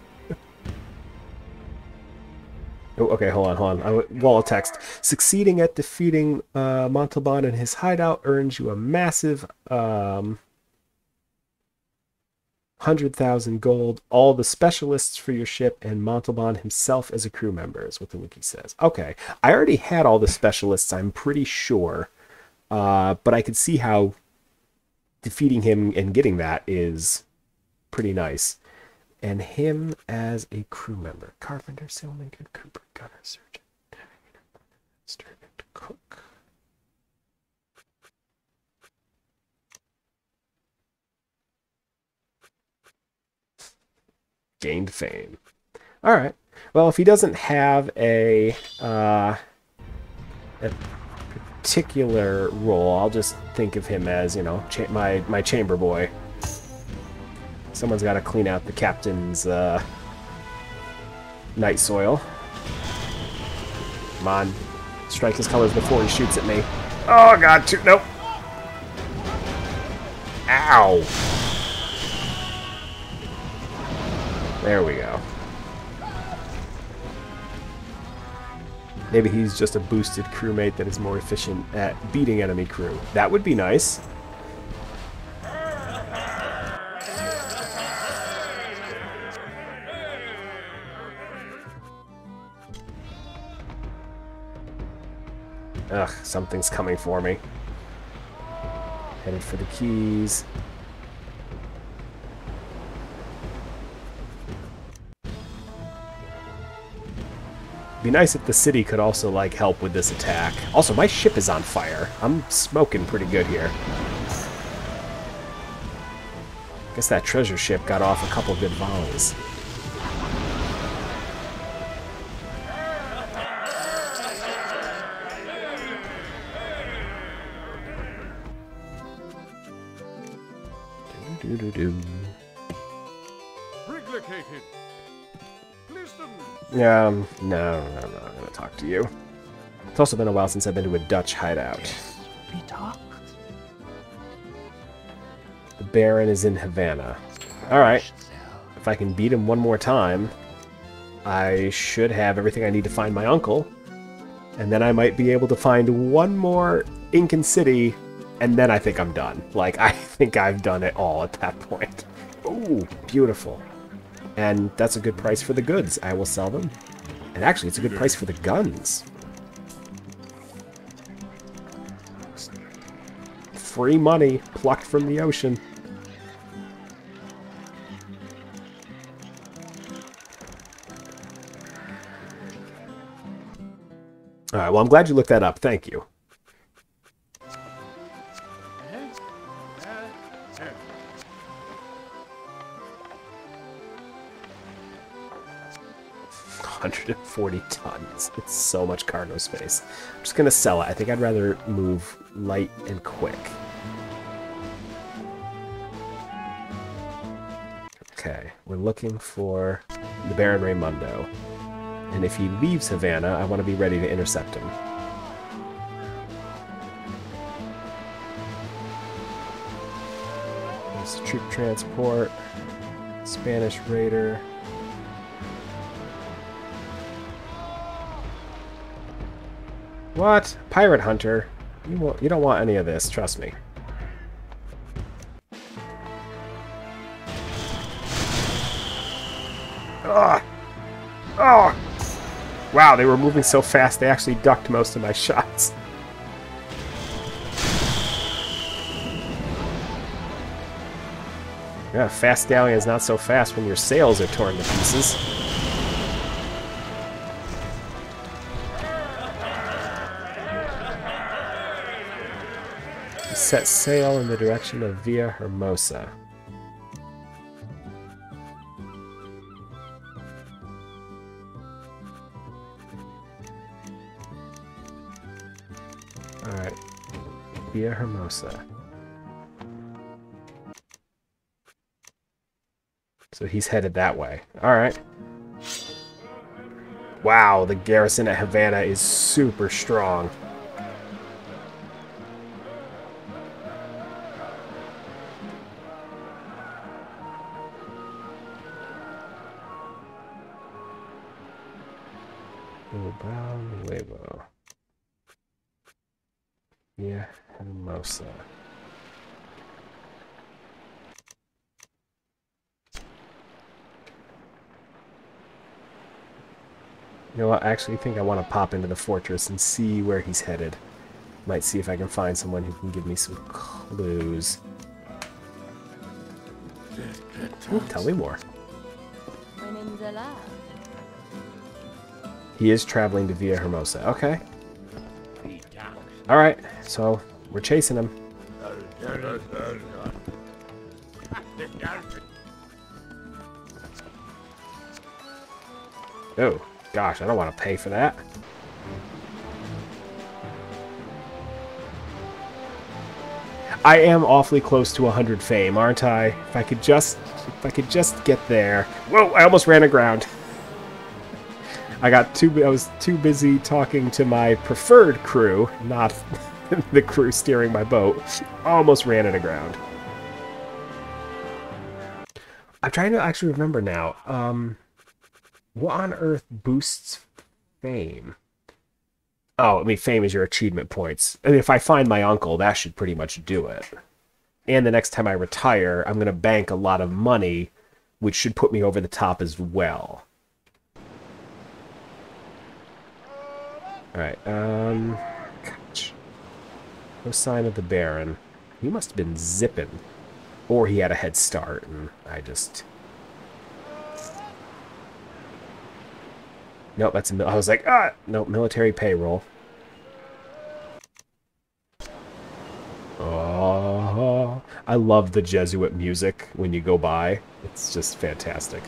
Speaker 1: Oh, okay, hold on, hold on. I, wall text. Succeeding at defeating uh, Montalban and his hideout earns you a massive um, 100,000 gold, all the specialists for your ship, and Montalban himself as a crew member, is what the wiki says. Okay, I already had all the specialists, I'm pretty sure. Uh, but I could see how defeating him and getting that is pretty nice and him as a crew member. Carpenter, sailmaker, cooper, gunner, surgeon, navigator, servant, cook. Gained fame. All right. Well, if he doesn't have a uh, a particular role, I'll just think of him as you know my my chamber boy. Someone's got to clean out the captain's uh, night soil. Come on. Strike his colors before he shoots at me. Oh, God. Two, nope. Ow. There we go. Maybe he's just a boosted crewmate that is more efficient at beating enemy crew. That would be nice. Ugh, something's coming for me. Headed for the keys. Be nice if the city could also, like, help with this attack. Also, my ship is on fire. I'm smoking pretty good here. Guess that treasure ship got off a couple good volleys. Yeah, um, no, no, no, I'm not gonna talk to you. It's also been a while since I've been to a Dutch hideout.
Speaker 3: We talked.
Speaker 1: The Baron is in Havana. Alright, if I can beat him one more time, I should have everything I need to find my uncle. And then I might be able to find one more Incan city, and then I think I'm done. Like, I think I've done it all at that point. Ooh, beautiful. And that's a good price for the goods. I will sell them. And actually, it's a good price for the guns. Free money plucked from the ocean. All right, well, I'm glad you looked that up. Thank you. 140 tons. It's so much cargo space. I'm just going to sell it. I think I'd rather move light and quick. Okay, we're looking for the Baron Raimundo. And if he leaves Havana, I want to be ready to intercept him. There's troop transport, Spanish raider. What? Pirate hunter? You won't, you don't want any of this, trust me. Ugh. Oh! Wow, they were moving so fast they actually ducked most of my shots. Yeah, fast galleon is not so fast when your sails are torn to pieces. Set sail in the direction of Villa Hermosa. Alright. Villa Hermosa. So he's headed that way. Alright. Wow, the garrison at Havana is super strong. Actually think I want to pop into the fortress and see where he's headed. Might see if I can find someone who can give me some clues. Ooh, tell me more. He is traveling to Villa Hermosa. Okay. Alright, so we're chasing him. Oh, gosh, I don't want to pay for that. I am awfully close to 100 fame, aren't I? If I could just, if I could just get there. Whoa, I almost ran aground. I got too, I was too busy talking to my preferred crew, not the crew steering my boat. Almost ran it aground. I'm trying to actually remember now. Um, what on earth boosts fame? Oh, I mean, fame is your achievement points. And if I find my uncle, that should pretty much do it. And the next time I retire, I'm going to bank a lot of money, which should put me over the top as well. Alright, um... Gosh. No sign of the Baron. He must have been zipping. Or he had a head start, and I just... Nope, that's a... I was like, ah! Nope, military payroll. Oh, I love the Jesuit music when you go by. It's just fantastic.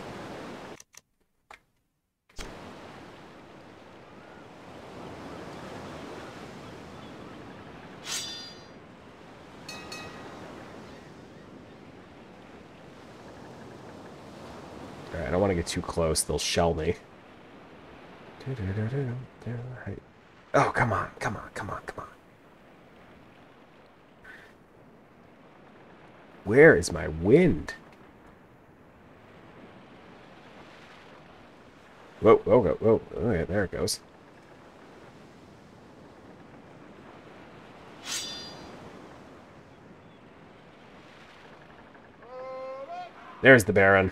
Speaker 1: Alright, I don't want to get too close. They'll shell me. Oh, come on, come on, come on, come on. Where is my wind? Whoa, whoa, whoa, whoa. Oh, yeah, there it goes. There's the Baron.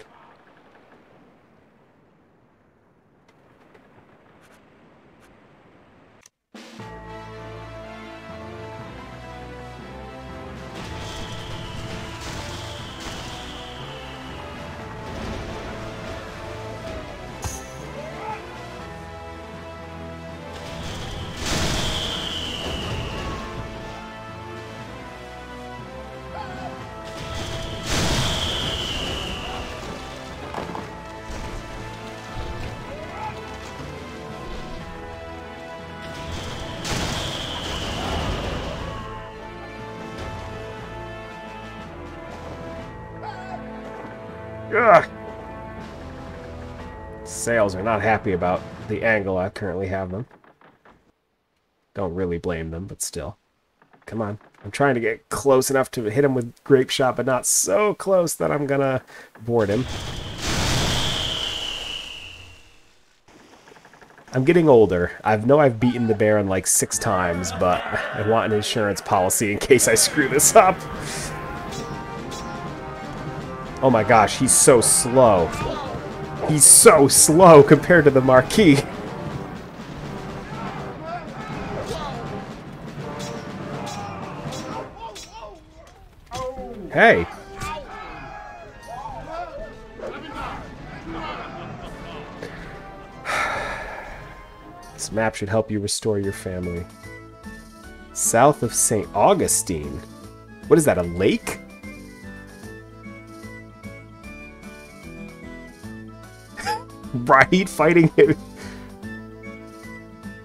Speaker 1: Ugh. Sails are not happy about the angle I currently have them. Don't really blame them, but still. Come on. I'm trying to get close enough to hit him with grape shot, but not so close that I'm gonna board him. I'm getting older. I know I've beaten the Baron like six times, but I want an insurance policy in case I screw this up. Oh my gosh, he's so slow. He's so slow compared to the Marquis. Hey. This map should help you restore your family. South of St. Augustine. What is that, a lake? right? Fighting him.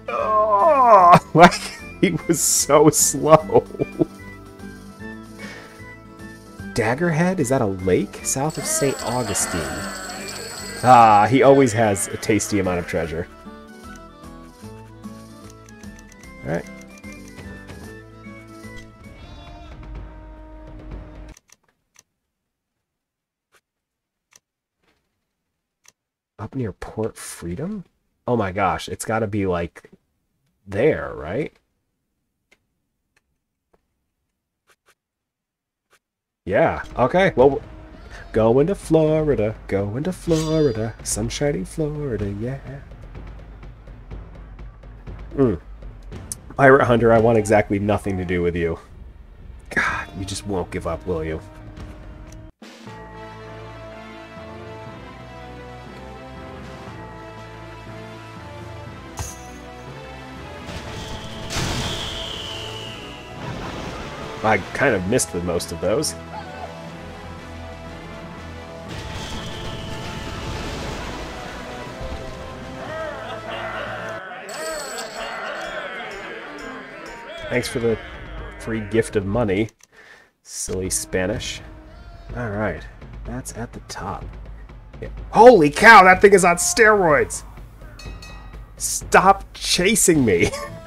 Speaker 1: Oh, like, he was so slow. Daggerhead? Is that a lake? South of St. Augustine. Ah, he always has a tasty amount of treasure. Alright. Up near Port Freedom? Oh my gosh, it's gotta be like there, right? Yeah, okay, well, going to Florida, going to Florida, sunshiny Florida, yeah. Mm. Pirate Hunter, I want exactly nothing to do with you. God, you just won't give up, will you? I kind of missed with most of those. Thanks for the free gift of money, silly Spanish. Alright, that's at the top. Yeah. Holy cow, that thing is on steroids! Stop chasing me!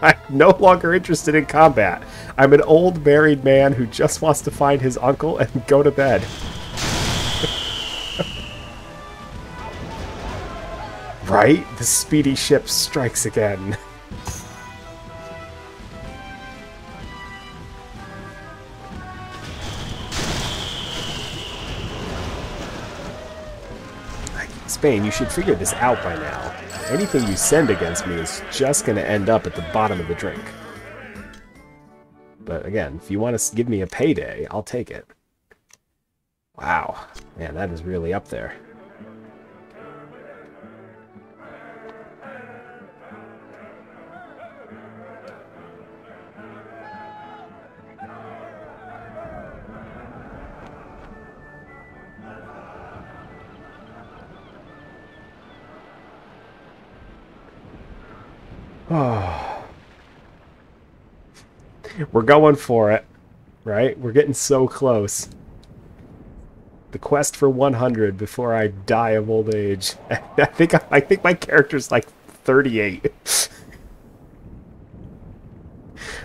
Speaker 1: I'm no longer interested in combat. I'm an old married man who just wants to find his uncle and go to bed. right? The speedy ship strikes again. Spain, you should figure this out by now. Anything you send against me is just going to end up at the bottom of the drink. But again, if you want to give me a payday, I'll take it. Wow. Man, that is really up there. We're going for it, right? We're getting so close. The quest for 100 before I die of old age. I think I think my character's like 38.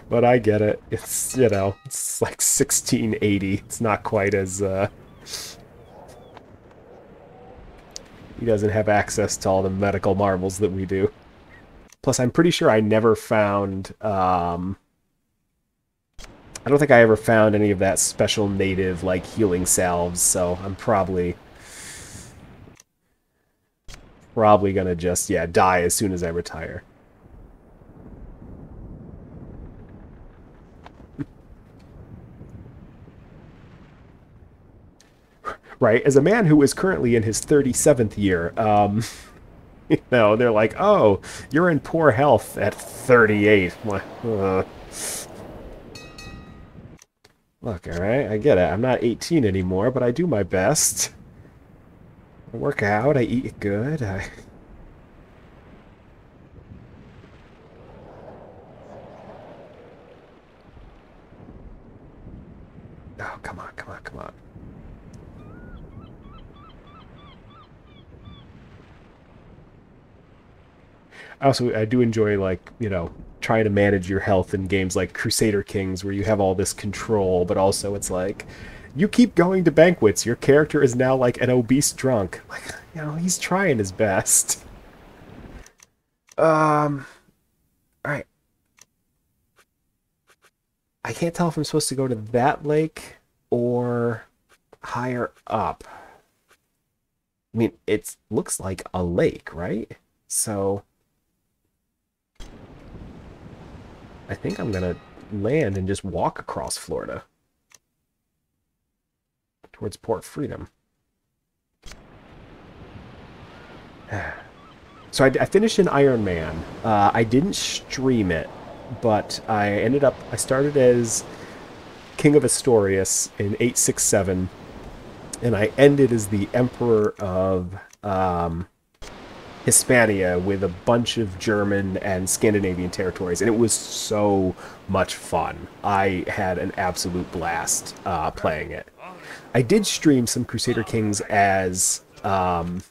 Speaker 1: but I get it. It's, you know, it's like 1680. It's not quite as uh He doesn't have access to all the medical marvels that we do. Plus, I'm pretty sure I never found. Um, I don't think I ever found any of that special native like healing salves, so I'm probably probably gonna just yeah die as soon as I retire. right, as a man who is currently in his 37th year, um, you know, they're like, oh, you're in poor health at 38. Uh. Look, alright, I get it. I'm not 18 anymore, but I do my best. I work out, I eat good, I... Oh, come on, come on, come on. Also I do enjoy like you know trying to manage your health in games like Crusader Kings where you have all this control, but also it's like you keep going to banquets. Your character is now like an obese drunk. Like you know he's trying his best. Um. All right. I can't tell if I'm supposed to go to that lake or higher up. I mean, it looks like a lake, right? So I think I'm gonna land and just walk across Florida towards Port Freedom. So I, I finished an Iron Man. Uh, I didn't stream it, but I ended up. I started as King of Asturias in 867, and I ended as the Emperor of um, Hispania with a bunch of German and Scandinavian territories, and it was so much fun. I had an absolute blast uh, playing it. I did stream some Crusader Kings as um,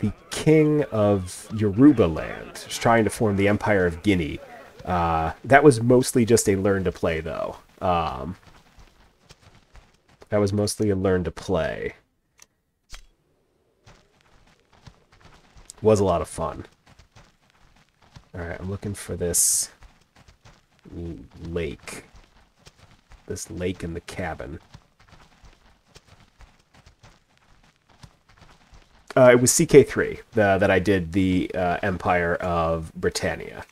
Speaker 1: the king of Yoruba land, trying to form the Empire of Guinea. Uh, that was mostly just a learn to play, though. Um, that was mostly a learn to play. Was a lot of fun. Alright, I'm looking for this lake. This lake in the cabin. Uh, it was CK3 the, that I did the uh, Empire of Britannia.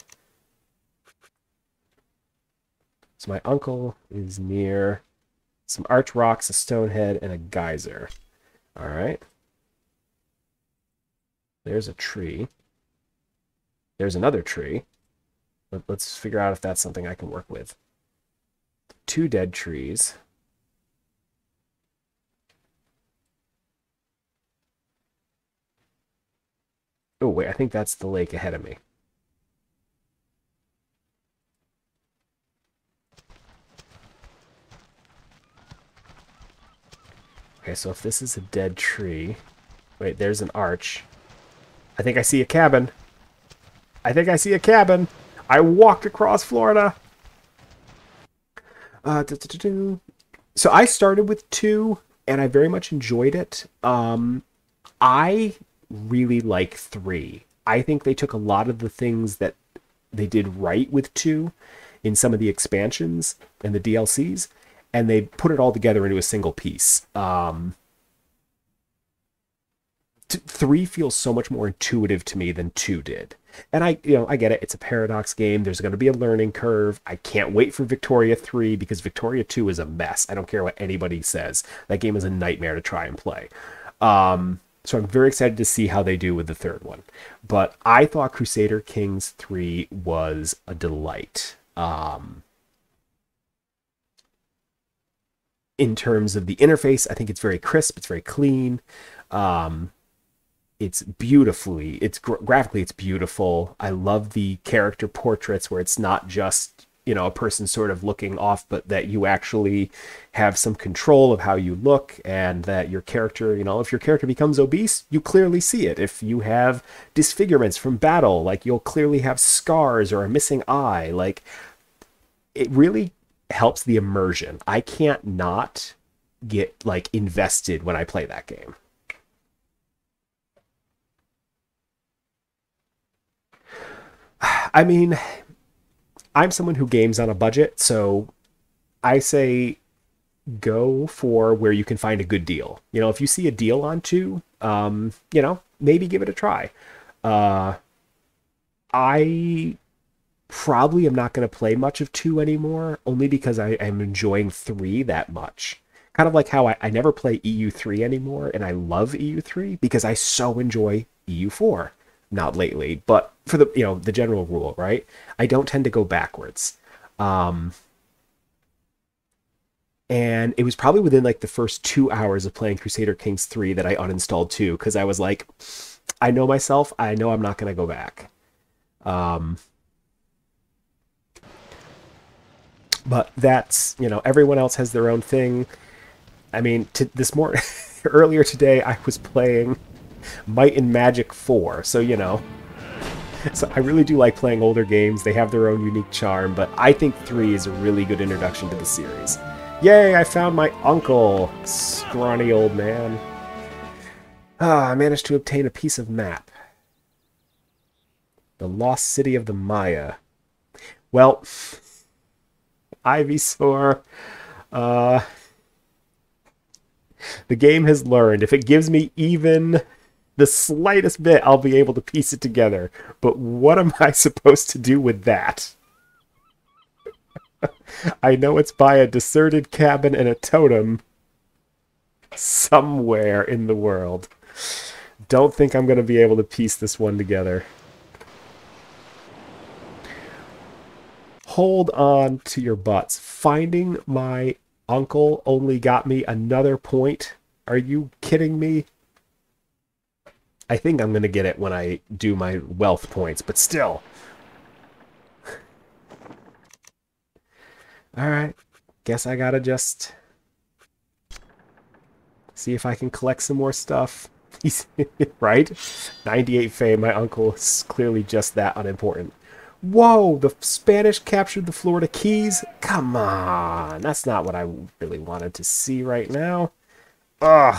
Speaker 1: So my uncle is near some arch rocks, a stone head, and a geyser. All right. There's a tree. There's another tree. Let, let's figure out if that's something I can work with. Two dead trees. Oh, wait, I think that's the lake ahead of me. Okay, so if this is a dead tree... Wait, there's an arch. I think I see a cabin. I think I see a cabin. I walked across Florida. Uh, so I started with two, and I very much enjoyed it. Um, I really like three. I think they took a lot of the things that they did right with two in some of the expansions and the DLCs, and they put it all together into a single piece. Um, three feels so much more intuitive to me than two did. And I, you know, I get it. It's a paradox game. There's going to be a learning curve. I can't wait for Victoria 3 because Victoria 2 is a mess. I don't care what anybody says. That game is a nightmare to try and play. Um, so I'm very excited to see how they do with the third one. But I thought Crusader Kings 3 was a delight. Um, in terms of the interface, I think it's very crisp, it's very clean. Um, it's beautifully it's gra- graphically it's beautiful. I love the character portraits where it's not just you know a person sort of looking off but that you actually have some control of how you look and that your character you know if your character becomes obese you clearly see it. If you have disfigurements from battle like you'll clearly have scars or a missing eye. Like it really helps the immersion. I can't not get like invested when i play that game I mean, I'm someone who games on a budget, so I say go for where you can find a good deal. You know, if you see a deal on two, um, you know, maybe give it a try. Uh, I probably am not going to play much of two anymore, only because I am enjoying three that much. Kind of like how I, I never play EU3 anymore, and I love EU3 because I so enjoy EU4 not lately, but for the you know the general rule, right? I don't tend to go backwards. Um, and it was probably within like the first two hours of playing Crusader Kings 3 that I uninstalled 2 because I was like, I know myself, I know I'm not going to go back. Um, but that's, you know, everyone else has their own thing. I mean, to, this morning, earlier today, I was playing Might and Magic 4. So, you know, so I really do like playing older games. They have their own unique charm, but I think 3 is a really good introduction to the series. Yay, I found my uncle! Scrawny old man. Ah, I managed to obtain a piece of map. The lost city of the Maya. Well, Ivysaur, uh, the game has learned if it gives me even the slightest bit, I'll be able to piece it together. But what am I supposed to do with that? I know it's by a deserted cabin and a totem somewhere in the world. Don't think I'm going to be able to piece this one together. Hold on to your butts. Finding my uncle only got me another point. Are you kidding me? I think I'm going to get it when I do my wealth points, but still. Alright, guess I gotta just see if I can collect some more stuff. Right? 98 fame, my uncle is clearly just that unimportant. Whoa, the Spanish captured the Florida Keys? Come on, that's not what I really wanted to see right now. Ugh.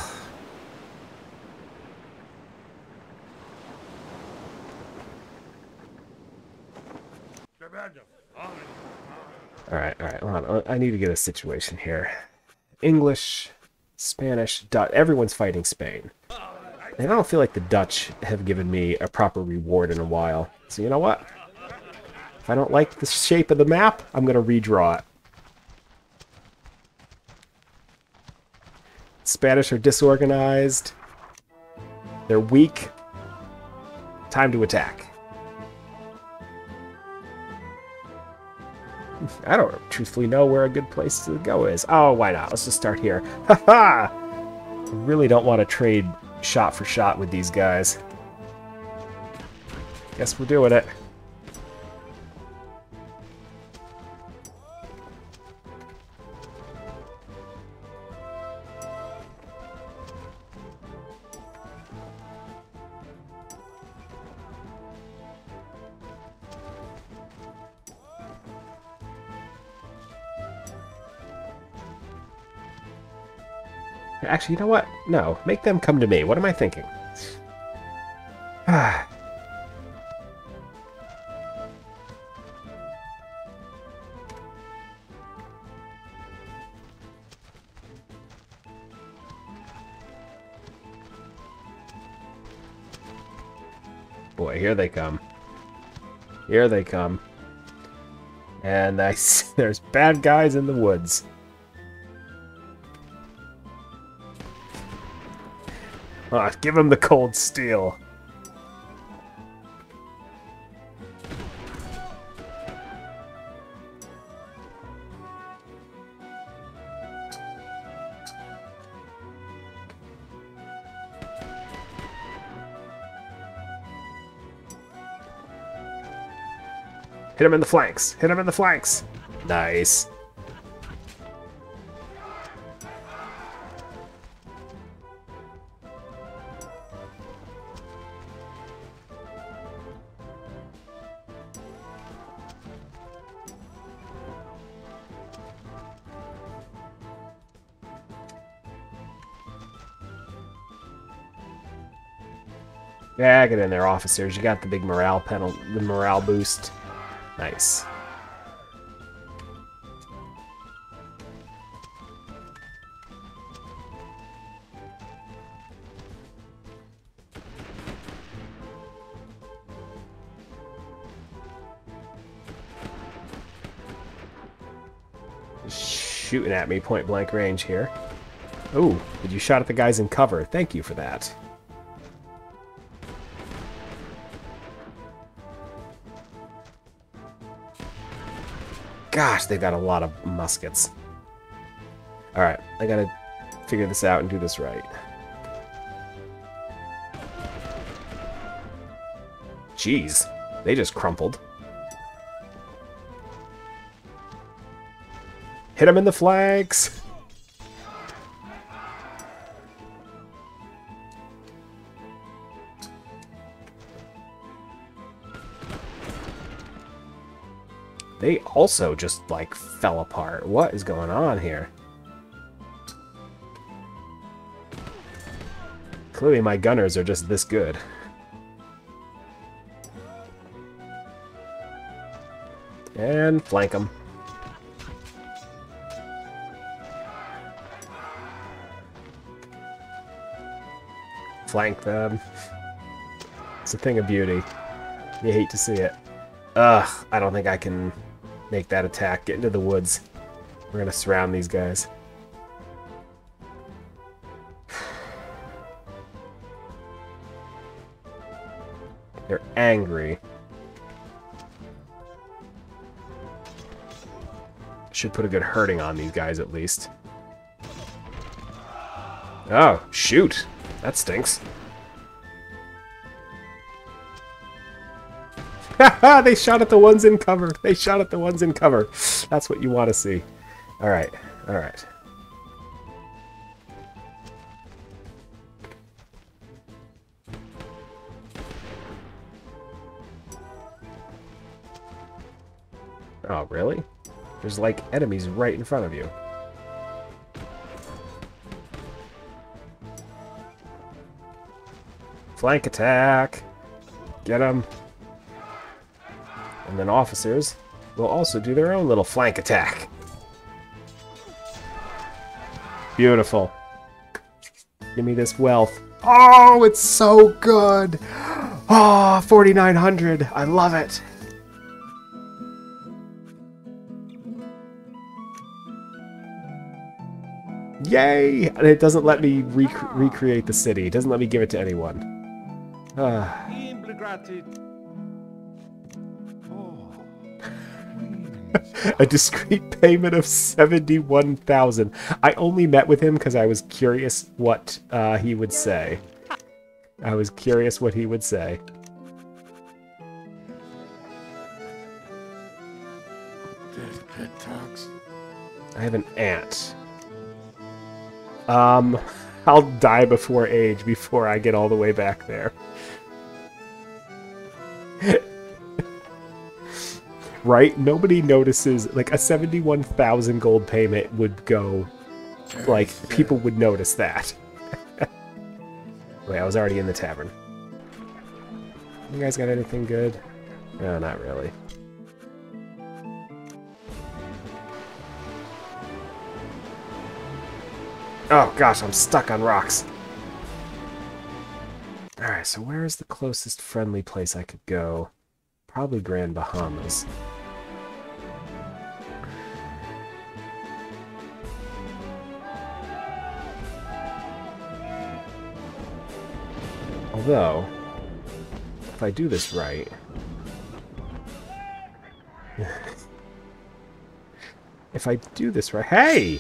Speaker 1: Alright, alright, hold on. I need to get a situation here. English, Spanish, Dutch. Everyone's fighting Spain. And I don't feel like the Dutch have given me a proper reward in a while. So you know what? If I don't like the shape of the map, I'm going to redraw it. Spanish are disorganized. They're weak. Time to attack. I don't truthfully know where a good place to go is. Oh, why not? Let's just start here. Ha ha! I really don't want to trade shot for shot with these guys. Guess we're doing it. Actually, you know what? No, make them come to me. What am I thinking? Ah. Boy, here they come. Here they come. And I there's bad guys in the woods. Ah, give him the cold steel. Hit him in the flanks. Hit him in the flanks. Nice. Get in there, officers. You got the big morale panel, the morale boost. Nice. shooting at me point blank range here. Oh, did you shot at the guys in cover? Thank you for that. Gosh, they've got a lot of muskets. Alright, I gotta figure this out and do this right. Jeez, they just crumpled. Hit him in the flanks! Also just, like, fell apart. What is going on here? Clearly my gunners are just this good. And flank them. Flank them. It's a thing of beauty. You hate to see it. Ugh, I don't think I can make that attack. Get into the woods. We're gonna surround these guys. They're angry. Should put a good hurting on these guys at least. Oh, shoot. That stinks. they shot at the ones in cover. They shot at the ones in cover. That's what you want to see. Alright, alright. Oh, really? There's like enemies right in front of you. Flank attack! Get them! And then officers will also do their own little flank attack. Beautiful. Give me this wealth. Oh, it's so good! Oh, 4,900. I love it. Yay! And it doesn't let me rec recreate the city. It doesn't let me give it to anyone. Ah. a discreet payment of 71,000. I only met with him because I was curious what uh, he would say. I was curious what he would say. I have an ant. Um, I'll die before age before I get all the way back there. right? Nobody notices, like, a 71,000 gold payment would go, like, people would notice that. Wait, I was already in the tavern. You guys got anything good? No, not really. Oh gosh, I'm stuck on rocks. Alright, so where is the closest friendly place I could go? Probably Grand Bahamas. Although, if I do this right... if I do this right... Hey!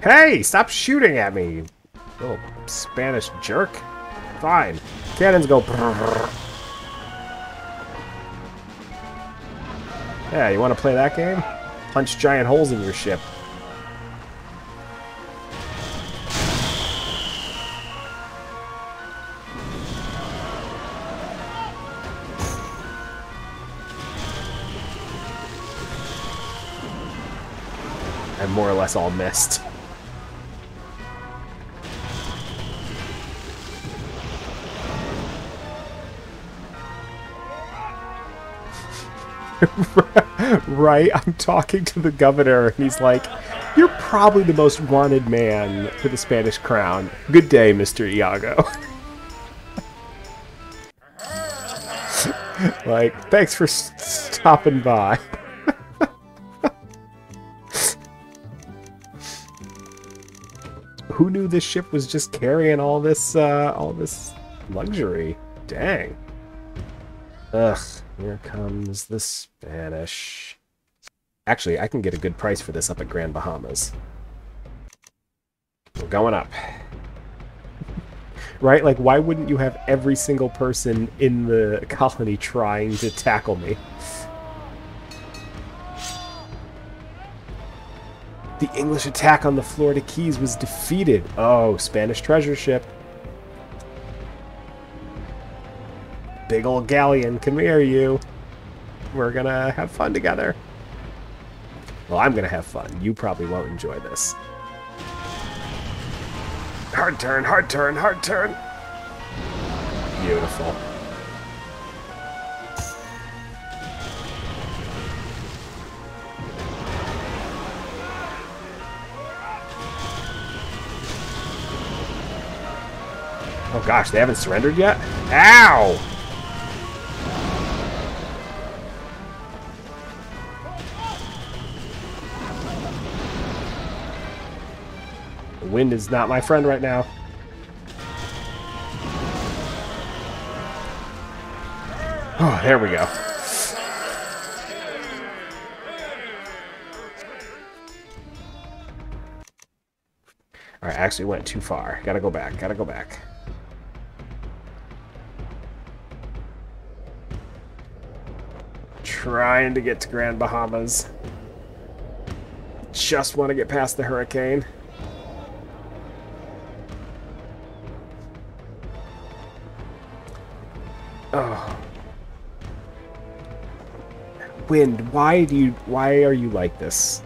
Speaker 1: Hey! Stop shooting at me! Little Spanish jerk. Fine. Cannons go... Yeah, you want to play that game? Punch giant holes in your ship. More or less all missed. right? I'm talking to the governor, and he's like, You're probably the most wanted man for the Spanish crown. Good day, Mr. Iago. like, thanks for stopping by. Who knew this ship was just carrying all this, uh, all this luxury? Dang. Ugh, here comes the Spanish. Actually, I can get a good price for this up at Grand Bahamas. We're going up. right? Like, why wouldn't you have every single person in the colony trying to tackle me? The English attack on the Florida Keys was defeated. Oh, Spanish treasure ship. Big old galleon, come here, you. We're gonna have fun together. Well, I'm gonna have fun. You probably won't enjoy this. Hard turn, hard turn, hard turn. Beautiful. Gosh, they haven't surrendered yet? Ow! The wind is not my friend right now. Oh, there we go. Alright, actually went too far. Gotta go back, gotta go back. Trying to get to Grand Bahamas. Just want to get past the hurricane. Oh. Wind, why do you why are you like this?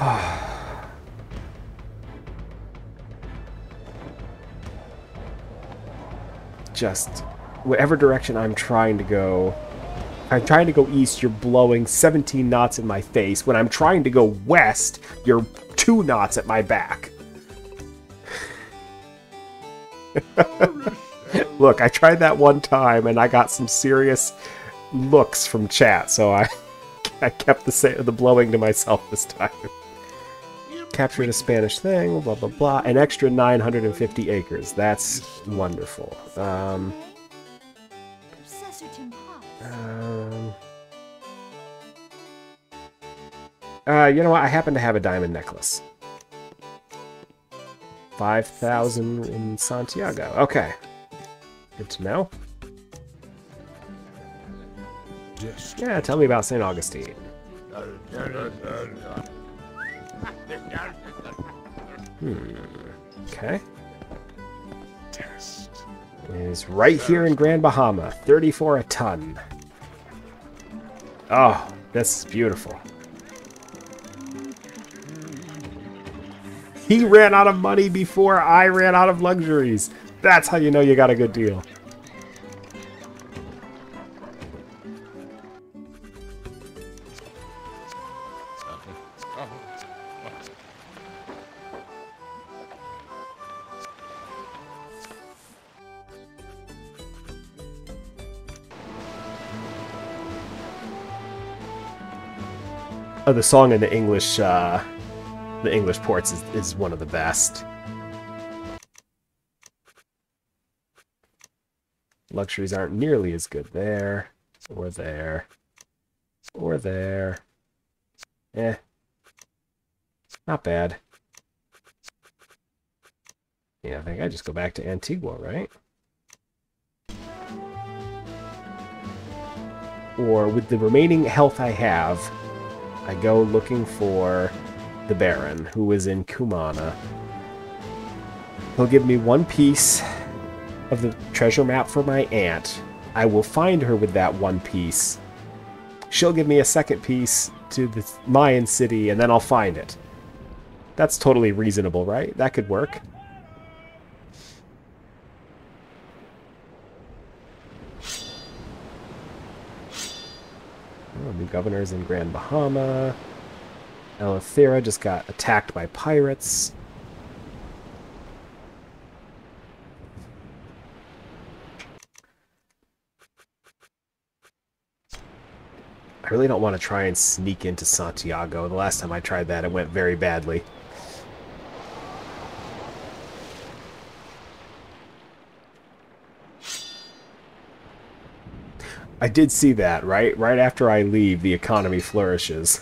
Speaker 1: Just whatever direction I'm trying to go. I'm trying to go east, you're blowing 17 knots in my face. When I'm trying to go west, you're 2 knots at my back. Look, I tried that one time and I got some serious looks from chat, so I I kept the the blowing to myself this time. Captured a Spanish thing, blah blah blah. An extra 950 acres. That's wonderful. Um, uh, you know what? I happen to have a diamond necklace. 5,000 in Santiago. Okay. Good to know. Yeah, tell me about St. Augustine. Hmm. Okay. Is right here in Grand Bahama. 34 a ton. Oh, this is beautiful. He ran out of money before I ran out of luxuries. That's how you know you got a good deal. Oh, the song in the English, uh, the English ports is, is one of the best. Luxuries aren't nearly as good there, or there, or there. Eh. Not bad. Yeah, I think I just go back to Antigua, right? Or with the remaining health I have, I go looking for the Baron, who is in Cumana. He'll give me one piece of the treasure map for my aunt. I will find her with that one piece. She'll give me a second piece to the Mayan city, and then I'll find it. That's totally reasonable, right? That could work. Oh, new governors in Grand Bahama. Eleuthera just got attacked by pirates. I really don't want to try and sneak into Santiago. The last time I tried that, it went very badly. I did see that, right? Right after I leave, the economy flourishes.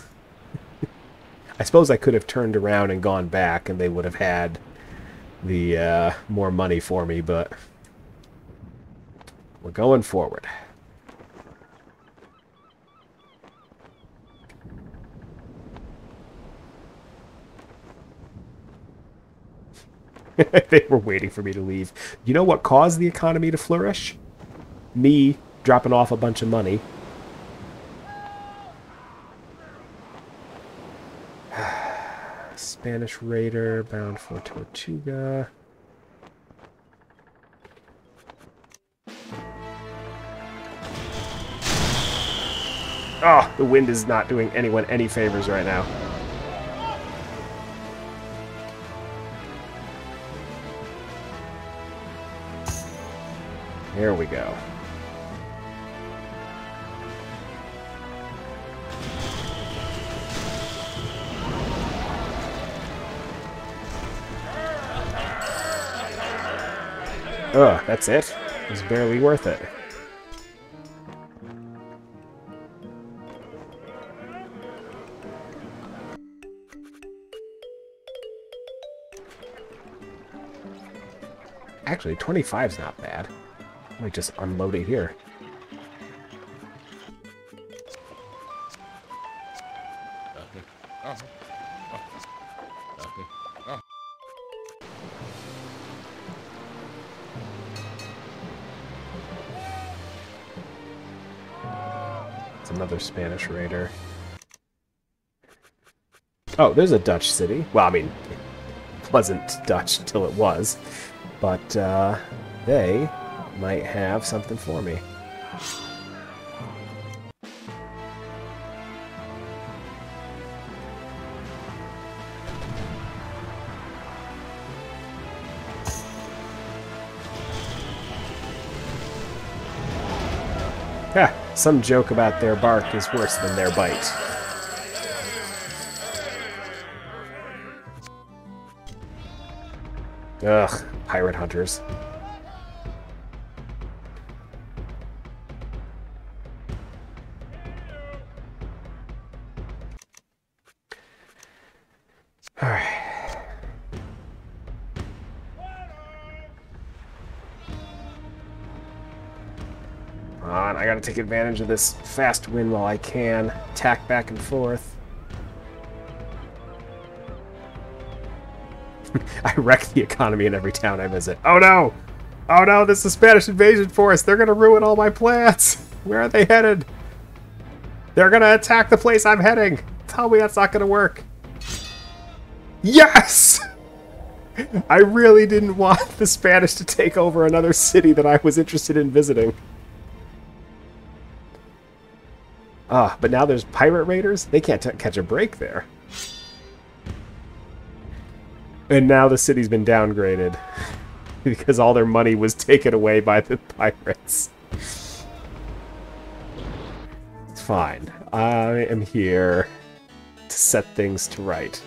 Speaker 1: I suppose I could have turned around and gone back, and they would have had the uh, more money for me, but we're going forward. they were waiting for me to leave. You know what caused the economy to flourish? Me dropping off a bunch of money. Spanish raider bound for Tortuga. Oh, the wind is not doing anyone any favors right now. Here we go. Ugh, that's it? It was barely worth it. Actually, 25's not bad. Let me just unload it here. Spanish raider. Oh, there's a Dutch city. Well, I mean, it wasn't Dutch till it was. But uh, they might have something for me. Some joke about their bark is worse than their bite. Ugh, pirate hunters. Take advantage of this fast wind while I can. Tack back and forth. I wreck the economy in every town I visit. Oh no! Oh no, this is a Spanish invasion force! They're gonna ruin all my plans! Where are they headed? They're gonna attack the place I'm heading! Tell me that's not gonna work. Yes! I really didn't want the Spanish to take over another city that I was interested in visiting. Ah, but now there's pirate raiders? They can't catch a break there. And now the city's been downgraded because all their money was taken away by the pirates. It's fine. I am here to set things to right.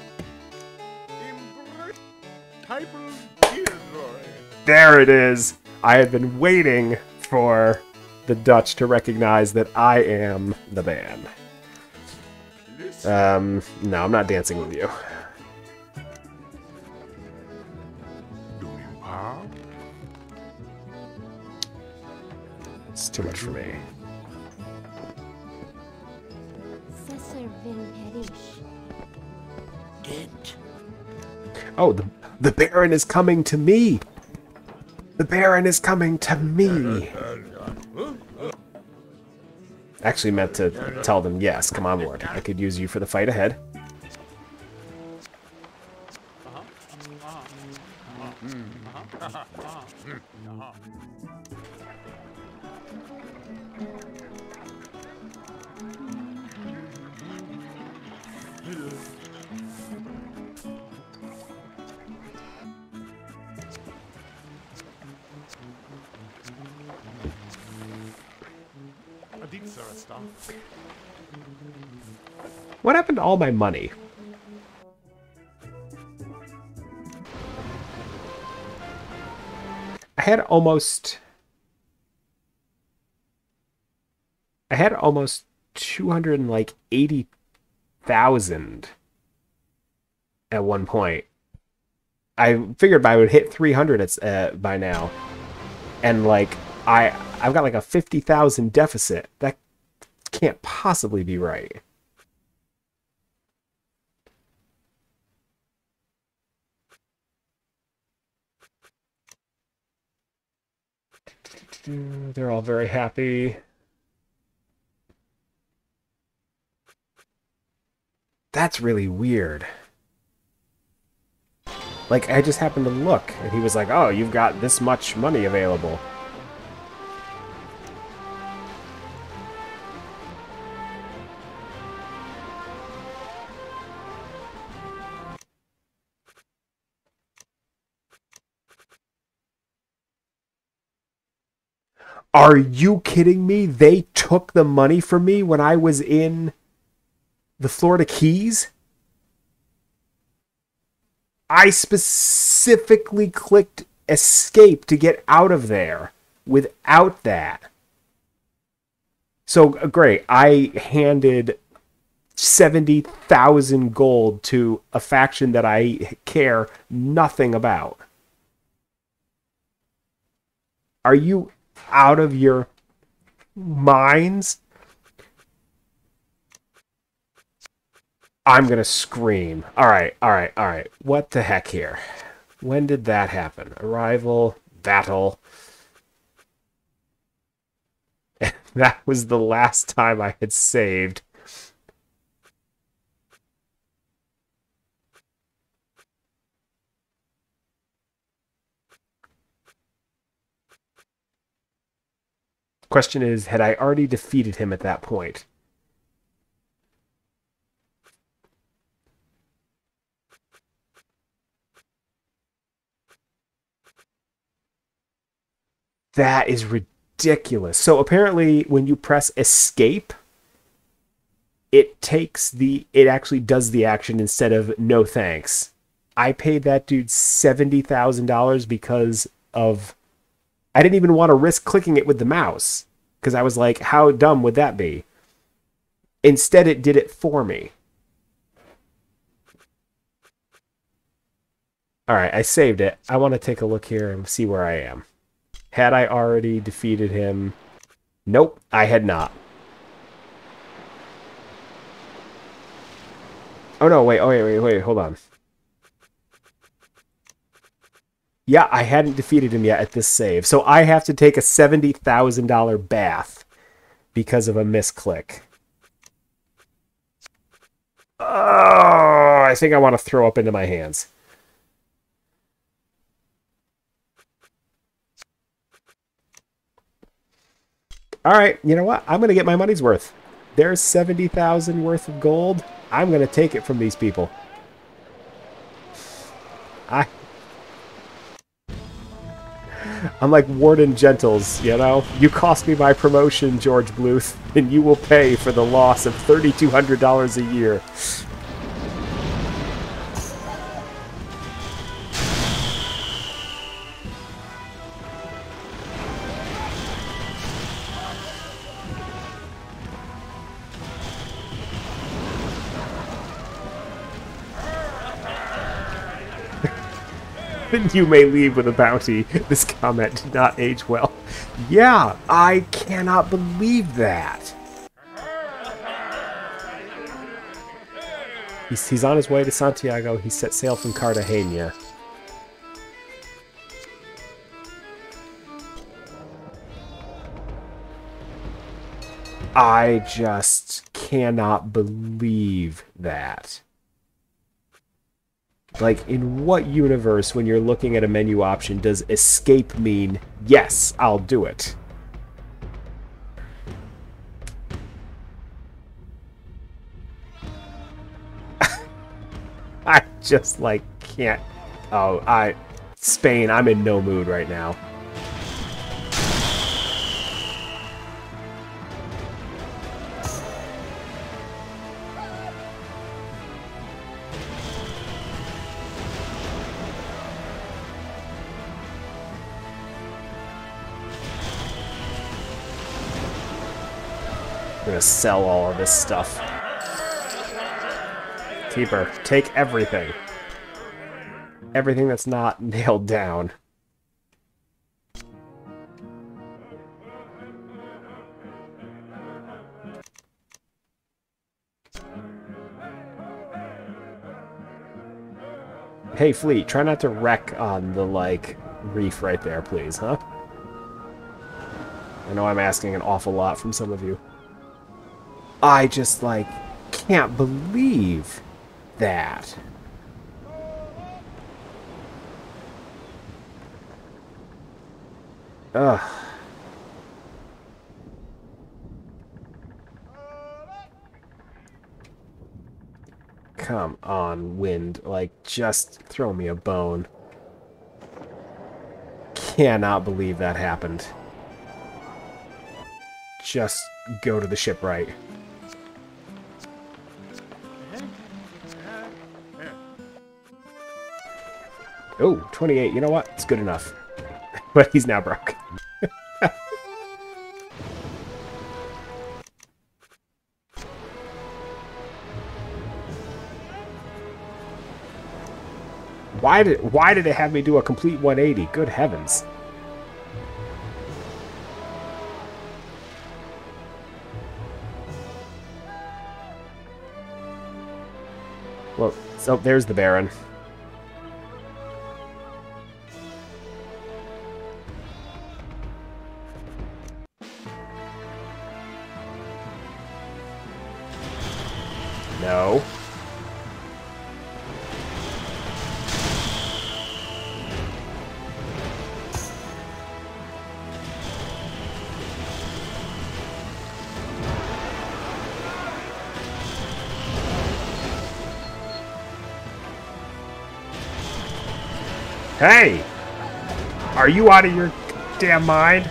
Speaker 1: There it is! I have been waiting for the Dutch to recognize that I am the man. Um, no, I'm not dancing with you. It's too much for me.
Speaker 3: Cesar Vin Perish.
Speaker 1: Oh, the, the Baron is coming to me! The Baron is coming to me! Actually meant to tell them, yes, come on Lord. I could use you for the fight ahead. What happened to all my money? I had almost... I had almost 280,000 at one point. I figured I would hit 300 at, uh, by now. And like I I've got like a 50,000 deficit. That can't possibly be right. Mm, they're all very happy. That's really weird. Like, I just happened to look, and he was like, oh, you've got this much money available. Are you kidding me? They took the money from me when I was in the Florida Keys? I specifically clicked escape to get out of there without that. So uh, great. I handed 70,000 gold to a faction that I care nothing about. Are you out of your minds? I'm gonna scream. All right, all right, all right. What the heck here? When did that happen? Arrival, battle. that was the last time I had saved. Question is, had I already defeated him at that point? That is ridiculous. So apparently when you press escape, it takes the it actually does the action instead of no thanks. I paid that dude $70,000 because of I didn't even want to risk clicking it with the mouse because I was like how dumb would that be? Instead it did it for me. All right, I saved it. I want to take a look here and see where I am. Had I already defeated him? Nope, I had not. Oh no, wait, oh wait, wait, wait, hold on. Yeah, I hadn't defeated him yet at this save. So I have to take a $70,000 bath because of a misclick. Oh, I think I want to throw up into my hands. all right, you know what? I'm going to get my money's worth. There's 70,000 worth of gold. I'm going to take it from these people. I I'm like Warden Gentles, you know? You cost me my promotion, George Bluth, and you will pay for the loss of $3,200 a year. You may leave with a bounty. This comment did not age well. Yeah, I cannot believe that. He's, he's on his way to Santiago. He set sail from Cartagena. I just cannot believe that. Like, in what universe, when you're looking at a menu option, does escape mean, yes, I'll do it? I just, like, can't... Oh, I... Spain, I'm in no mood right now. Gonna sell all of this stuff. Keeper, take everything. Everything that's not nailed down. Hey, Fleet, try not to wreck on the, like, reef right there, please, huh? I know I'm asking an awful lot from some of you. I just, like, can't believe that. Ugh. Come on, wind. Like, just throw me a bone. Cannot believe that happened. Just go to the shipwright. Oh, 28. You know what? It's good enough. but he's now broke. why did why did it have me do a complete 180? Good heavens. Well, so there's the Baron. No. Hey! Are you out of your damn mind?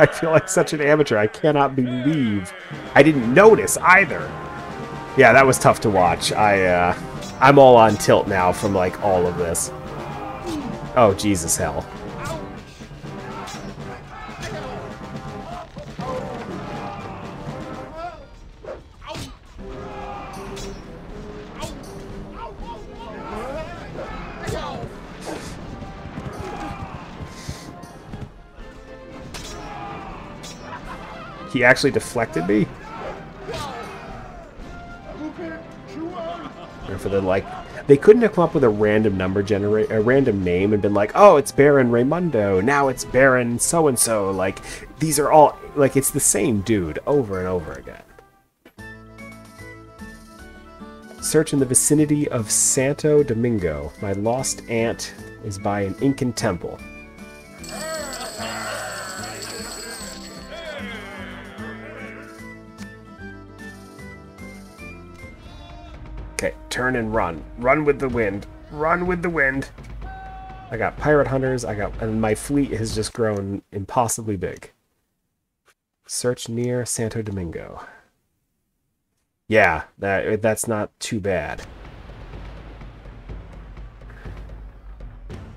Speaker 1: I feel like such an amateur. I cannot believe I didn't notice either. Yeah, that was tough to watch. I, uh, I'm all on tilt now from, like, all of this. Oh, Jesus hell. He actually deflected me? Or for the like they couldn't have come up with a random number generate a random name and been like, oh, it's Baron Raymondo, now it's Baron so and so. Like these are all like it's the same dude over and over again. Search in the vicinity of Santo Domingo. My lost aunt is by an Incan temple. Turn and run. Run with the wind. Run with the wind. I got pirate hunters. I got, and my fleet has just grown impossibly big. Search near Santo Domingo. Yeah, that that's not too bad.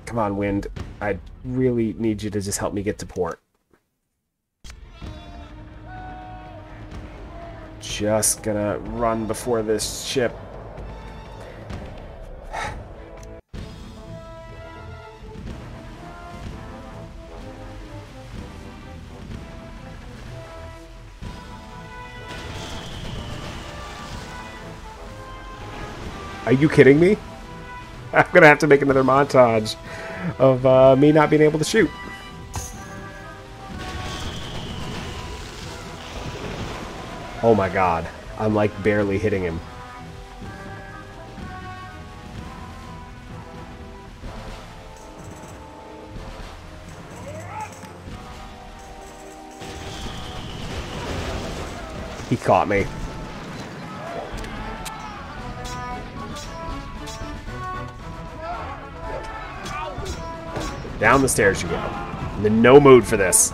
Speaker 1: Come on, wind. I really need you to just help me get to port. Just gonna run before this ship Are you kidding me? I'm gonna have to make another montage of uh, me not being able to shoot. Oh my god. I'm like barely hitting him. He caught me. Down the stairs you go. I'm in no mood for this.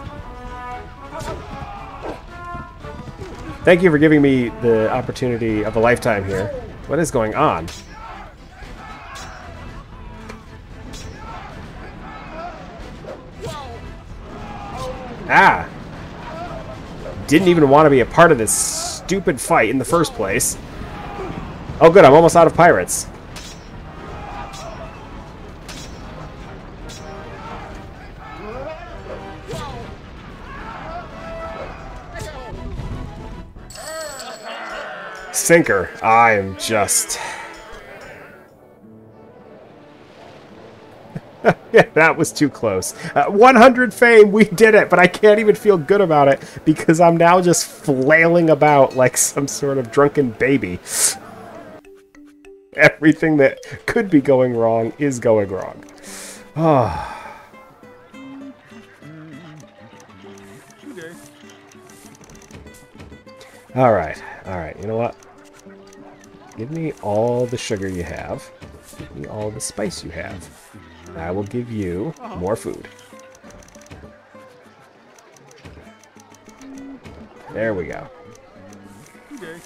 Speaker 1: Thank you for giving me the opportunity of a lifetime here. What is going on? Ah! Didn't even want to be a part of this stupid fight in the first place. Oh good, I'm almost out of pirates. Sinker. I am just... Yeah, that was too close. Uh, 100 fame, we did it, but I can't even feel good about it because I'm now just flailing about like some sort of drunken baby. Everything that could be going wrong is going wrong. Oh. All right, all right. You know what? Give me all the sugar you have. Give me all the spice you have. I will give you more food. There we go.
Speaker 2: Okay.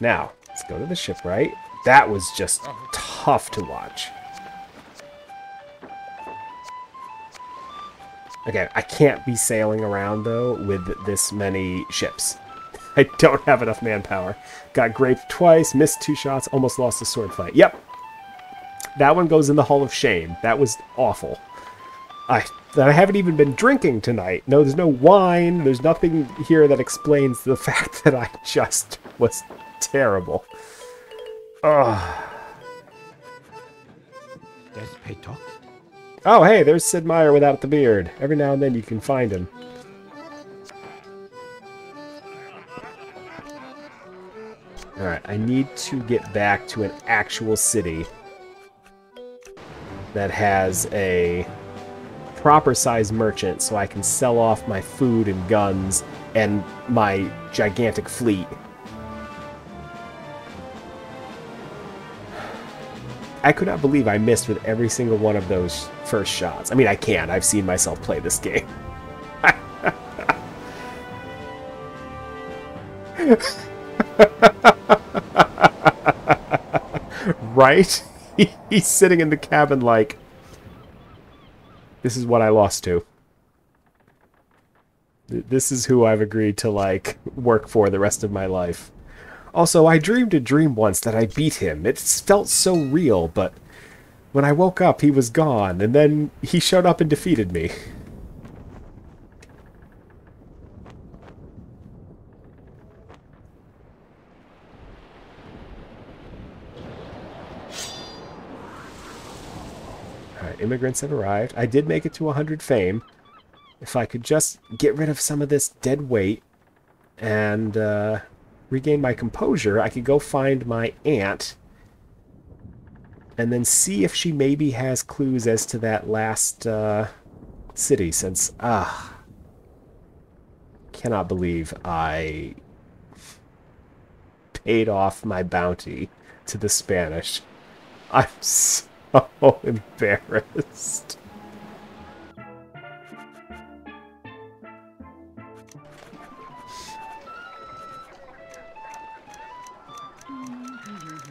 Speaker 1: Now, let's go to the shipwright. That was just tough to watch. Okay, I can't be sailing around, though, with this many ships. I don't have enough manpower. Got graped twice, missed two shots, almost lost a sword fight. Yep. That one goes in the Hall of Shame. That was awful. I I haven't even been drinking tonight. No, there's no wine. There's nothing here that explains the fact that I just was terrible. Ugh. Oh, hey, there's Sid Meier without the beard. Every now and then you can find him. Alright, I need to get back to an actual city that has a proper size merchant so I can sell off my food and guns and my gigantic fleet. I could not believe I missed with every single one of those first shots. I mean, I can. I've seen myself play this game. right? He's sitting in the cabin like, this is what I lost to. This is who I've agreed to, like, work for the rest of my life. Also, I dreamed a dream once that I beat him. It felt so real, but when I woke up, he was gone, and then he showed up and defeated me. Alright, immigrants have arrived. I did make it to 100 fame. If I could just get rid of some of this dead weight and uh, regain my composure, I could go find my aunt and then see if she maybe has clues as to that last uh, city since ah cannot believe I paid off my bounty to the Spanish. I'm so embarrassed.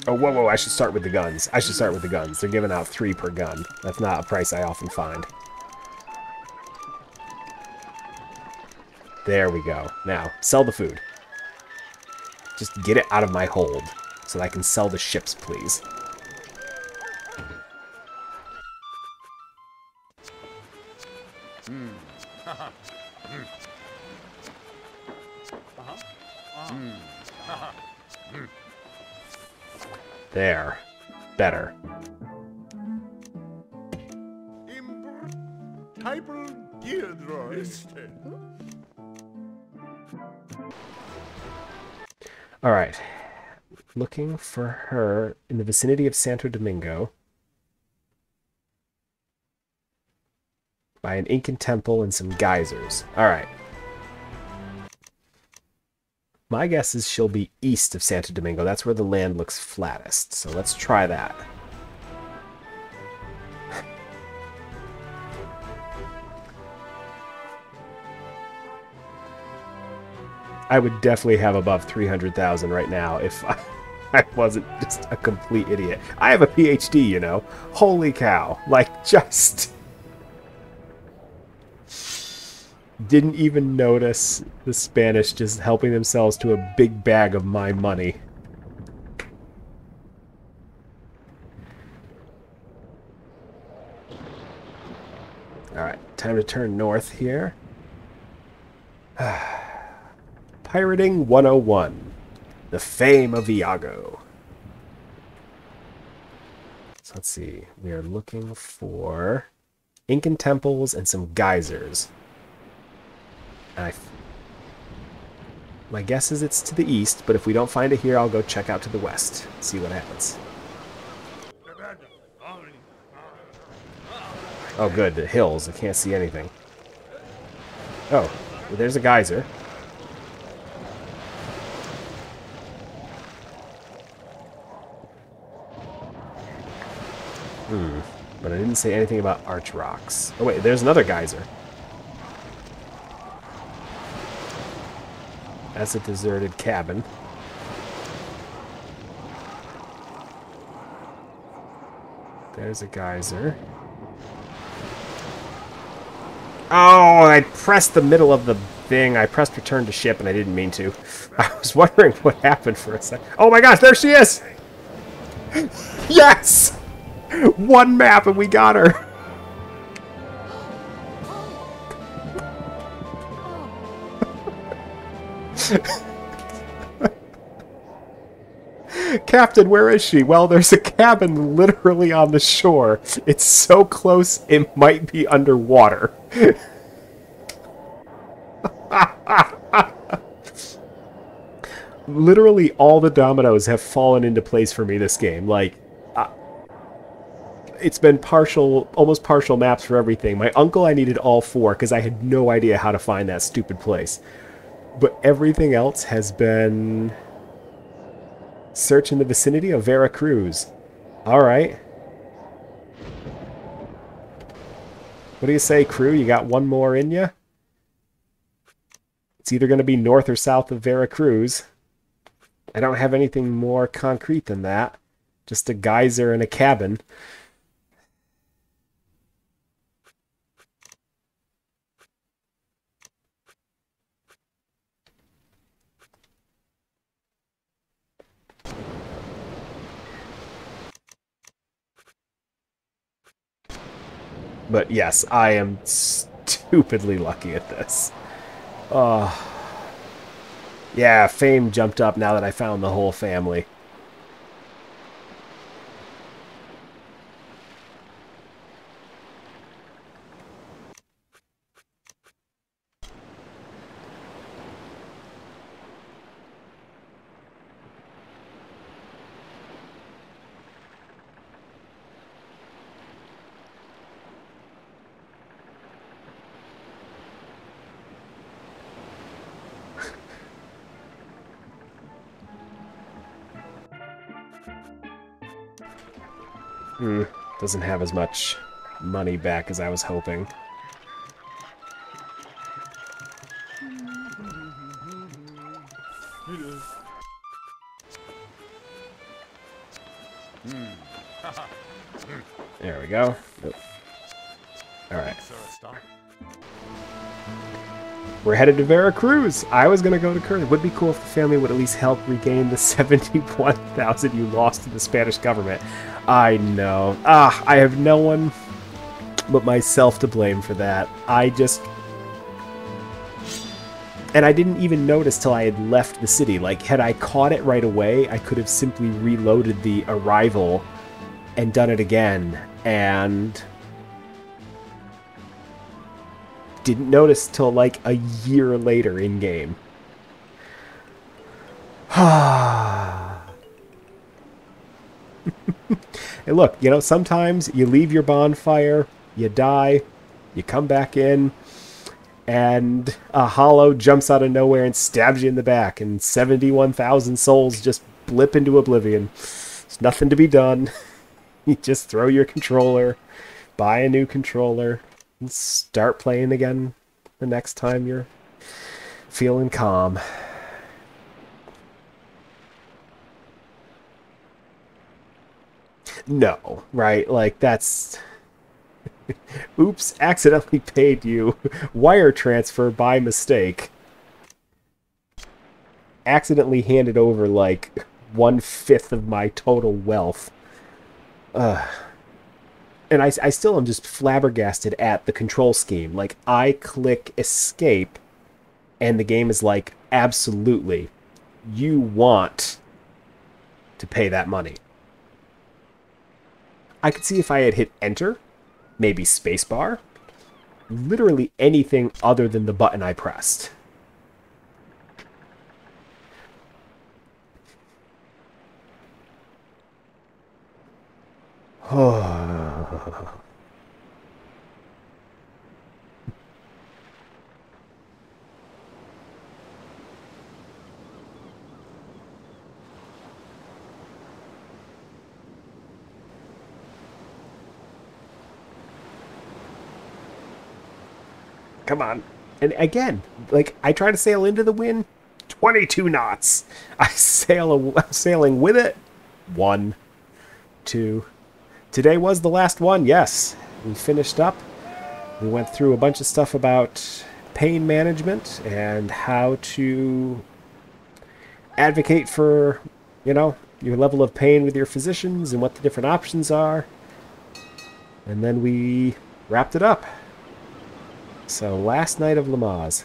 Speaker 1: Oh, whoa, whoa, I should start with the guns. I should start with the guns. They're giving out three per gun. That's not a price I often find. There we go. Now, sell the food. Just get it out of my hold so that I can sell the ships, please. There. Better. Alright. Looking for her in the vicinity of Santo Domingo. By an Incan temple and some geysers. Alright. My guess is she'll be east of Santo Domingo. That's where the land looks flattest. So let's try that. I would definitely have above 300,000 right now if I, I wasn't just a complete idiot. I have a PhD, you know. Holy cow. Like, just. Didn't even notice the Spanish just helping themselves to a big bag of my money. Alright, time to turn north here. Pirating 101. The Fame of Iago. So Let's see. We are looking for Incan temples and some geysers. My guess is it's to the east, but if we don't find it here, I'll go check out to the west. See what happens. Oh, good. The hills. I can't see anything. Oh, well, there's a geyser. Hmm. But I didn't say anything about arch rocks. Oh, wait. There's another geyser. That's a deserted cabin. There's a geyser. Oh, I pressed the middle of the thing. I pressed return to ship and I didn't mean to. I was wondering what happened for a second. Oh my gosh, there she is! Yes! One map and we got her! Captain, where is she? Well, there's a cabin literally on the shore. It's so close, it might be underwater. literally all the dominoes have fallen into place for me this game. Like, uh, it's been partial, almost partial maps for everything. My uncle, I needed all four because I had no idea how to find that stupid place. But everything else has been search in the vicinity of Veracruz. All right. What do you say, crew? You got one more in you? It's either going to be north or south of Veracruz. I don't have anything more concrete than that. Just a geyser and a cabin. But yes, I am stupidly lucky at this. Oh. Yeah, fame jumped up now that I found the whole family. Hmm, doesn't have as much money back as I was hoping. There we go. Alright. We're headed to Veracruz. I was to go to Curry. It would be cool if the family would at least help regain the 71,000 you lost to the Spanish government. I know. Ah, I have no one but myself to blame for that. I just... And I didn't even notice till I had left the city. Like, had I caught it right away, I could have simply reloaded the arrival and done it again. And didn't notice till like a year later in game. hey, look, you know, sometimes you leave your bonfire, you die, you come back in, and a hollow jumps out of nowhere and stabs you in the back, and 71,000 souls just blip into oblivion. There's nothing to be done. you just throw your controller, buy a new controller, and start playing again the next time you're feeling calm. No, right? Like that's Oops, accidentally paid you wire transfer by mistake. Accidentally handed over like one fifth of my total wealth. And I, I still am just flabbergasted at the control scheme. Like, I click escape, and the game is like, absolutely, you want to pay that money. I could see if I had hit enter, maybe spacebar, literally anything other than the button I pressed. Oh. Come on. And again, like I try to sail into the wind, 22 knots. I sail I'm sailing with it. One, two. Today was the last one. Yes, we finished up. We went through a bunch of stuff about pain management and how to advocate for, you know, your level of pain with your physicians and what the different options are. And then we wrapped it up. So, last night of Lamaze.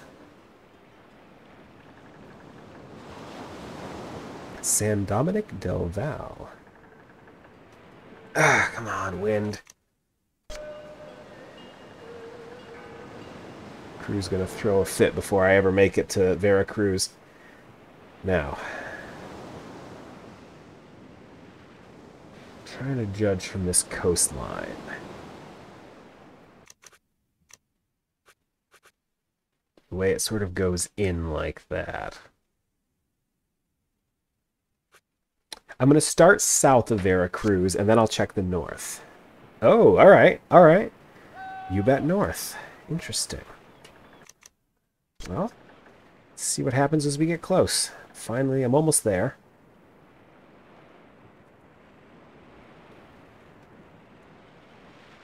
Speaker 1: San Dominic del Val. Ah, come on, wind. Crew's gonna throw a fit before I ever make it to Veracruz. Now. Trying to judge from this coastline. The way it sort of goes in like that. I'm going to start south of Veracruz, and then I'll check the north. Oh, all right, all right. You bet north. Interesting. Well, let's see what happens as we get close. Finally, I'm almost there.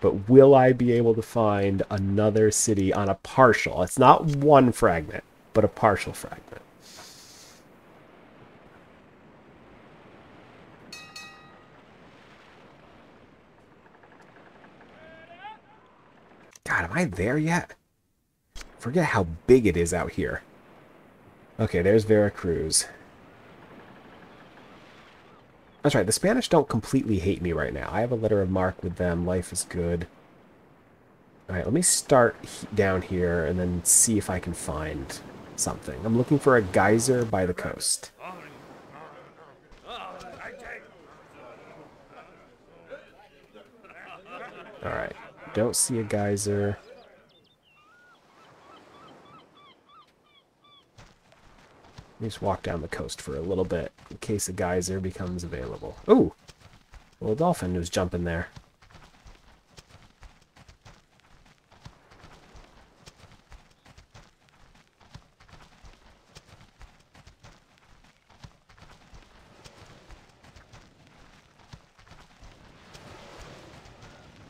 Speaker 1: But will I be able to find another city on a partial? It's not one fragment, but a partial fragment. God, am I there yet? Forget how big it is out here. Okay, there's Veracruz. That's right, the Spanish don't completely hate me right now. I have a letter of marque with them. Life is good. Alright, let me start down here and then see if I can find something. I'm looking for a geyser by the coast. Alright, don't see a geyser. Let just walk down the coast for a little bit in case a geyser becomes available. Ooh! Little dolphin was jumping there.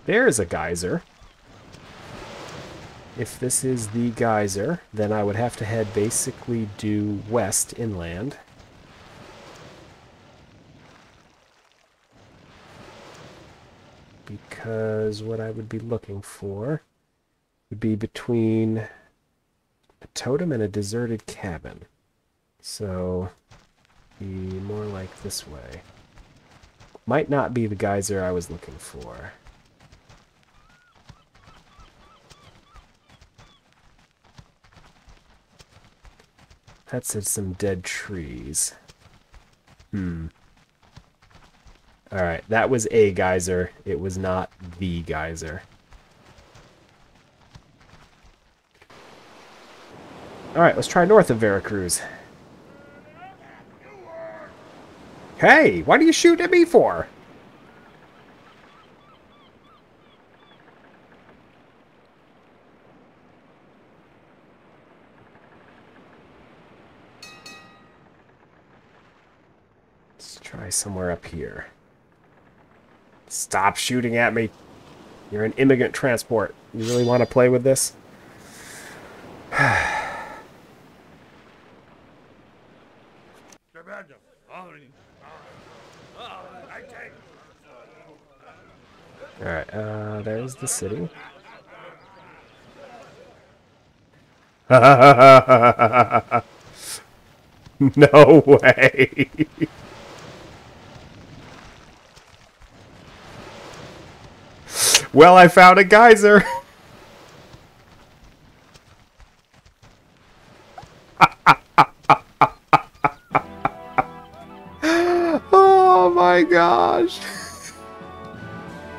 Speaker 1: There's a geyser. If this is the geyser, then I would have to head basically due west inland. Because what I would be looking for would be between a totem and a deserted cabin. So, be more like this way. Might not be the geyser I was looking for. That said some dead trees. Hmm. Alright, that was a geyser. It was not the geyser. Alright, let's try north of Veracruz. Hey, what are you shooting at me for? Let's try somewhere up here. Stop shooting at me. You're an immigrant transport. You really want to play with this? Alright, uh, there's the city. no way. Well, I found a geyser. oh my gosh.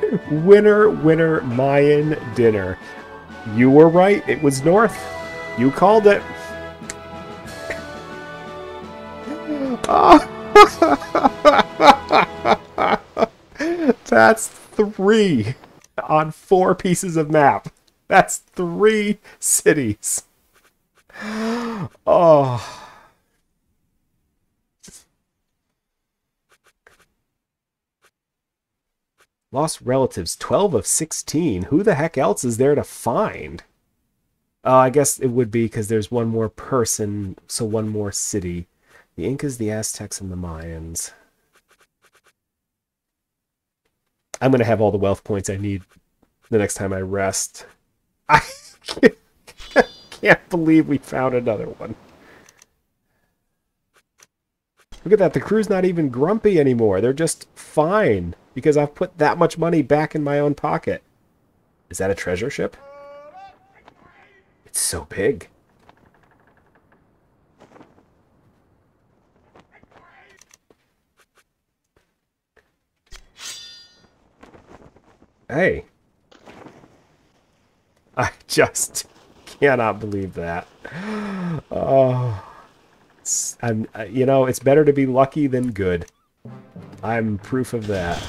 Speaker 1: Winner, winner, Mayan dinner. You were right. It was north. You called it. That's three on four pieces of map. That's three cities. Oh. Lost relatives, 12 of 16. Who the heck else is there to find? Uh, I guess it would be because there's one more person, so one more city. The Incas, the Aztecs, and the Mayans. I'm going to have all the wealth points I need the next time I rest. I can't believe we found another one. Look at that. The crew's not even grumpy anymore. They're just fine because I've put that much money back in my own pocket. Is that a treasure ship? It's so big. Hey. I just cannot believe that. Oh. I'm, uh, you know, it's better to be lucky than good. I'm proof of that.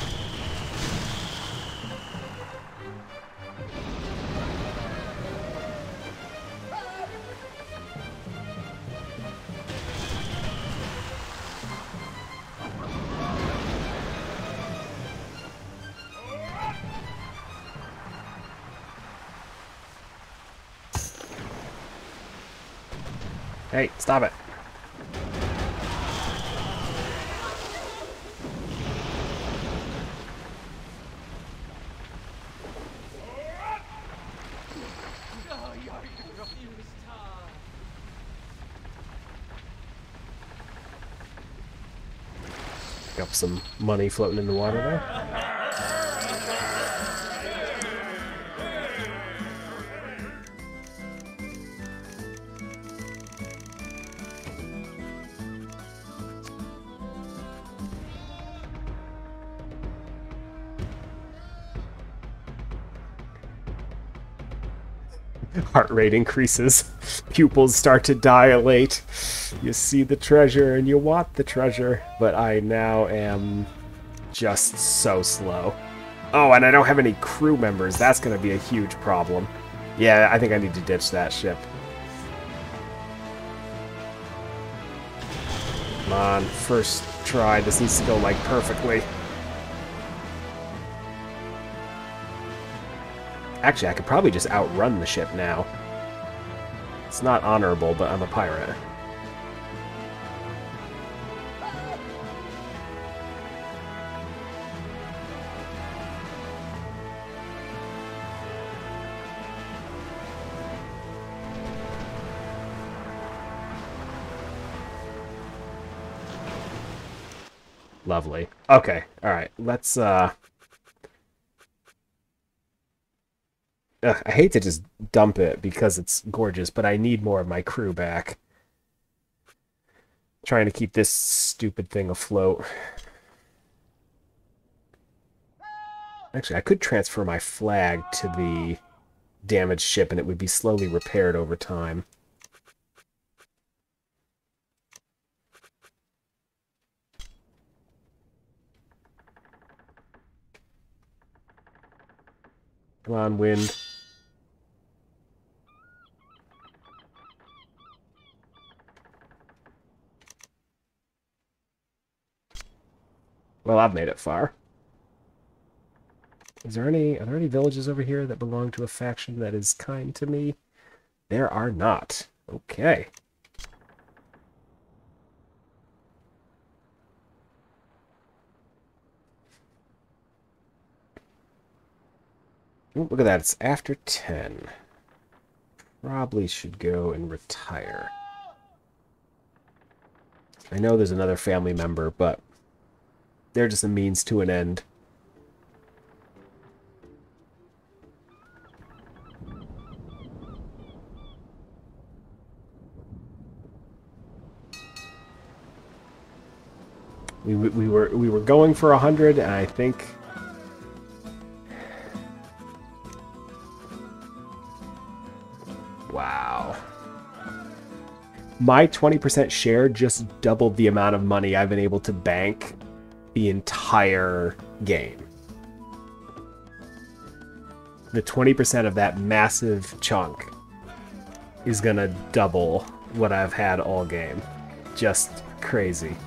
Speaker 1: Hey, stop it. Got some money floating in the water there. Heart rate increases. Pupils start to dilate. You see the treasure and you want the treasure, but I now am just so slow. Oh, and I don't have any crew members. That's going to be a huge problem. Yeah, I think I need to ditch that ship. Come on, first try. This needs to go, like, perfectly. Actually, I could probably just outrun the ship now. It's not honorable, but I'm a pirate. Lovely. Okay, alright, let's, uh... Ugh, I hate to just dump it because it's gorgeous, but I need more of my crew back. Trying to keep this stupid thing afloat. Actually, I could transfer my flag to the damaged ship and it would be slowly repaired over time. Come on, wind. Well, I've made it far. Is there any, are there any villages over here that belong to a faction that is kind to me? There are not. Okay. Ooh, look at that, it's after 10. Probably should go and retire. I know there's another family member, but they're just a means to an end. We, we were we were going for a hundred, and I think wow, my 20% share just doubled the amount of money I've been able to bank the entire game. The 20% of that massive chunk is gonna double what I've had all game. Just crazy.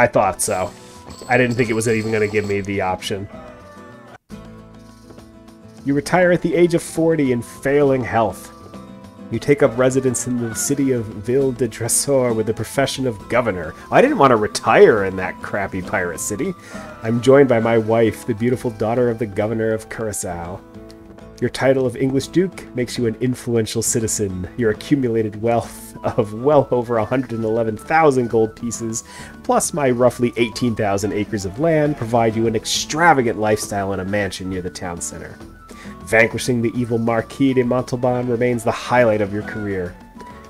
Speaker 1: I thought so. I didn't think it was even going to give me the option. You retire at the age of 40 in failing health. You take up residence in the city of Ville de Tresor with the profession of governor. I didn't want to retire in that crappy pirate city. I'm joined by my wife, the beautiful daughter of the governor of Curacao. Your title of English Duke makes you an influential citizen. Your accumulated wealth of well over 111,000 gold pieces, plus my roughly 18,000 acres of land, provide you an extravagant lifestyle in a mansion near the town center. Vanquishing the evil Marquis de Montalban remains the highlight of your career.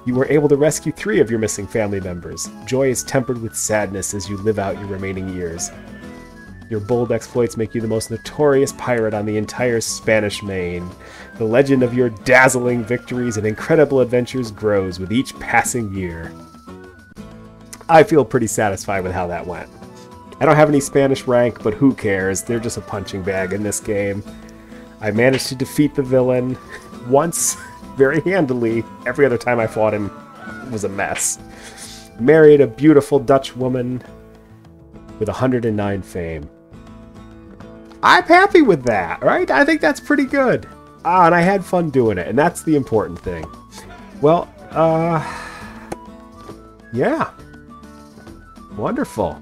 Speaker 1: You were able to rescue three of your missing family members. Joy is tempered with sadness as you live out your remaining years. Your bold exploits make you the most notorious pirate on the entire Spanish main. The legend of your dazzling victories and incredible adventures grows with each passing year. I feel pretty satisfied with how that went. I don't have any Spanish rank, but who cares? They're just a punching bag in this game. I managed to defeat the villain once very handily. Every other time I fought him was a mess. Married a beautiful Dutch woman with 109 fame. I'm happy with that, right? I think that's pretty good. Ah, and I had fun doing it, and that's the important thing. Well, uh, yeah. Wonderful.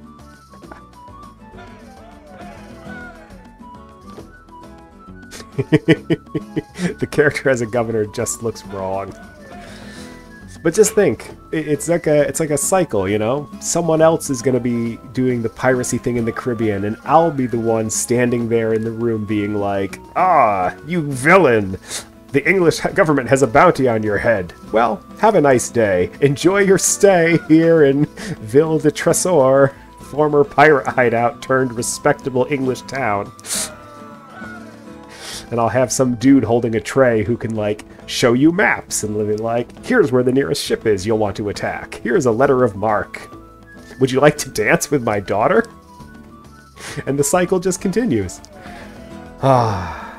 Speaker 1: the character as a governor just looks wrong. But just think, it's like a it's like a cycle, you know. Someone else is going to be doing the piracy thing in the Caribbean, and I'll be the one standing there in the room, being like, "Ah, you villain! The English government has a bounty on your head. Well, have a nice day. Enjoy your stay here in Ville de Tresor, former pirate hideout turned respectable English town." and I'll have some dude holding a tray who can like show you maps and be like, here's where the nearest ship is you'll want to attack. Here's a letter of marque. Would you like to dance with my daughter? And the cycle just continues. Ah.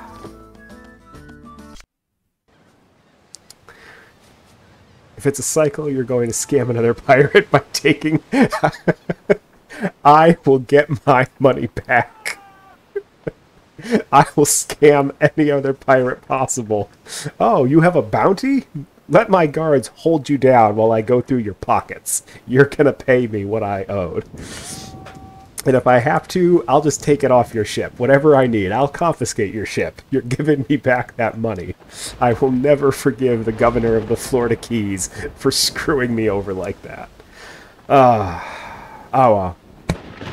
Speaker 1: If it's a cycle, you're going to scam another pirate by taking. I will get my money back. I will scam any other pirate possible. Oh, you have a bounty? Let my guards hold you down while I go through your pockets. You're gonna pay me what I owed. And if I have to, I'll just take it off your ship. Whatever I need, I'll confiscate your ship. You're giving me back that money. I will never forgive the governor of the Florida Keys for screwing me over like that. Ah, oh well.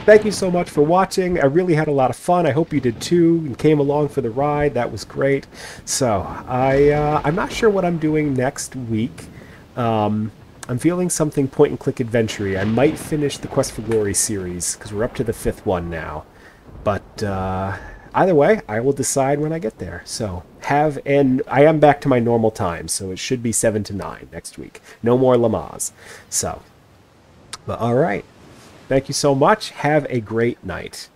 Speaker 1: Thank you so much for watching. I really had a lot of fun. I hope you did too and came along for the ride. That was great. So I uh, I'm not sure what I'm doing next week. Um, I'm feeling something point and click adventure I might finish the Quest for Glory series because we're up to the fifth one now. But uh, either way, I will decide when I get there. So have and I am back to my normal time, so it should be seven to nine next week. No more Lamaze. So, but all right. Thank you so much. Have a great night.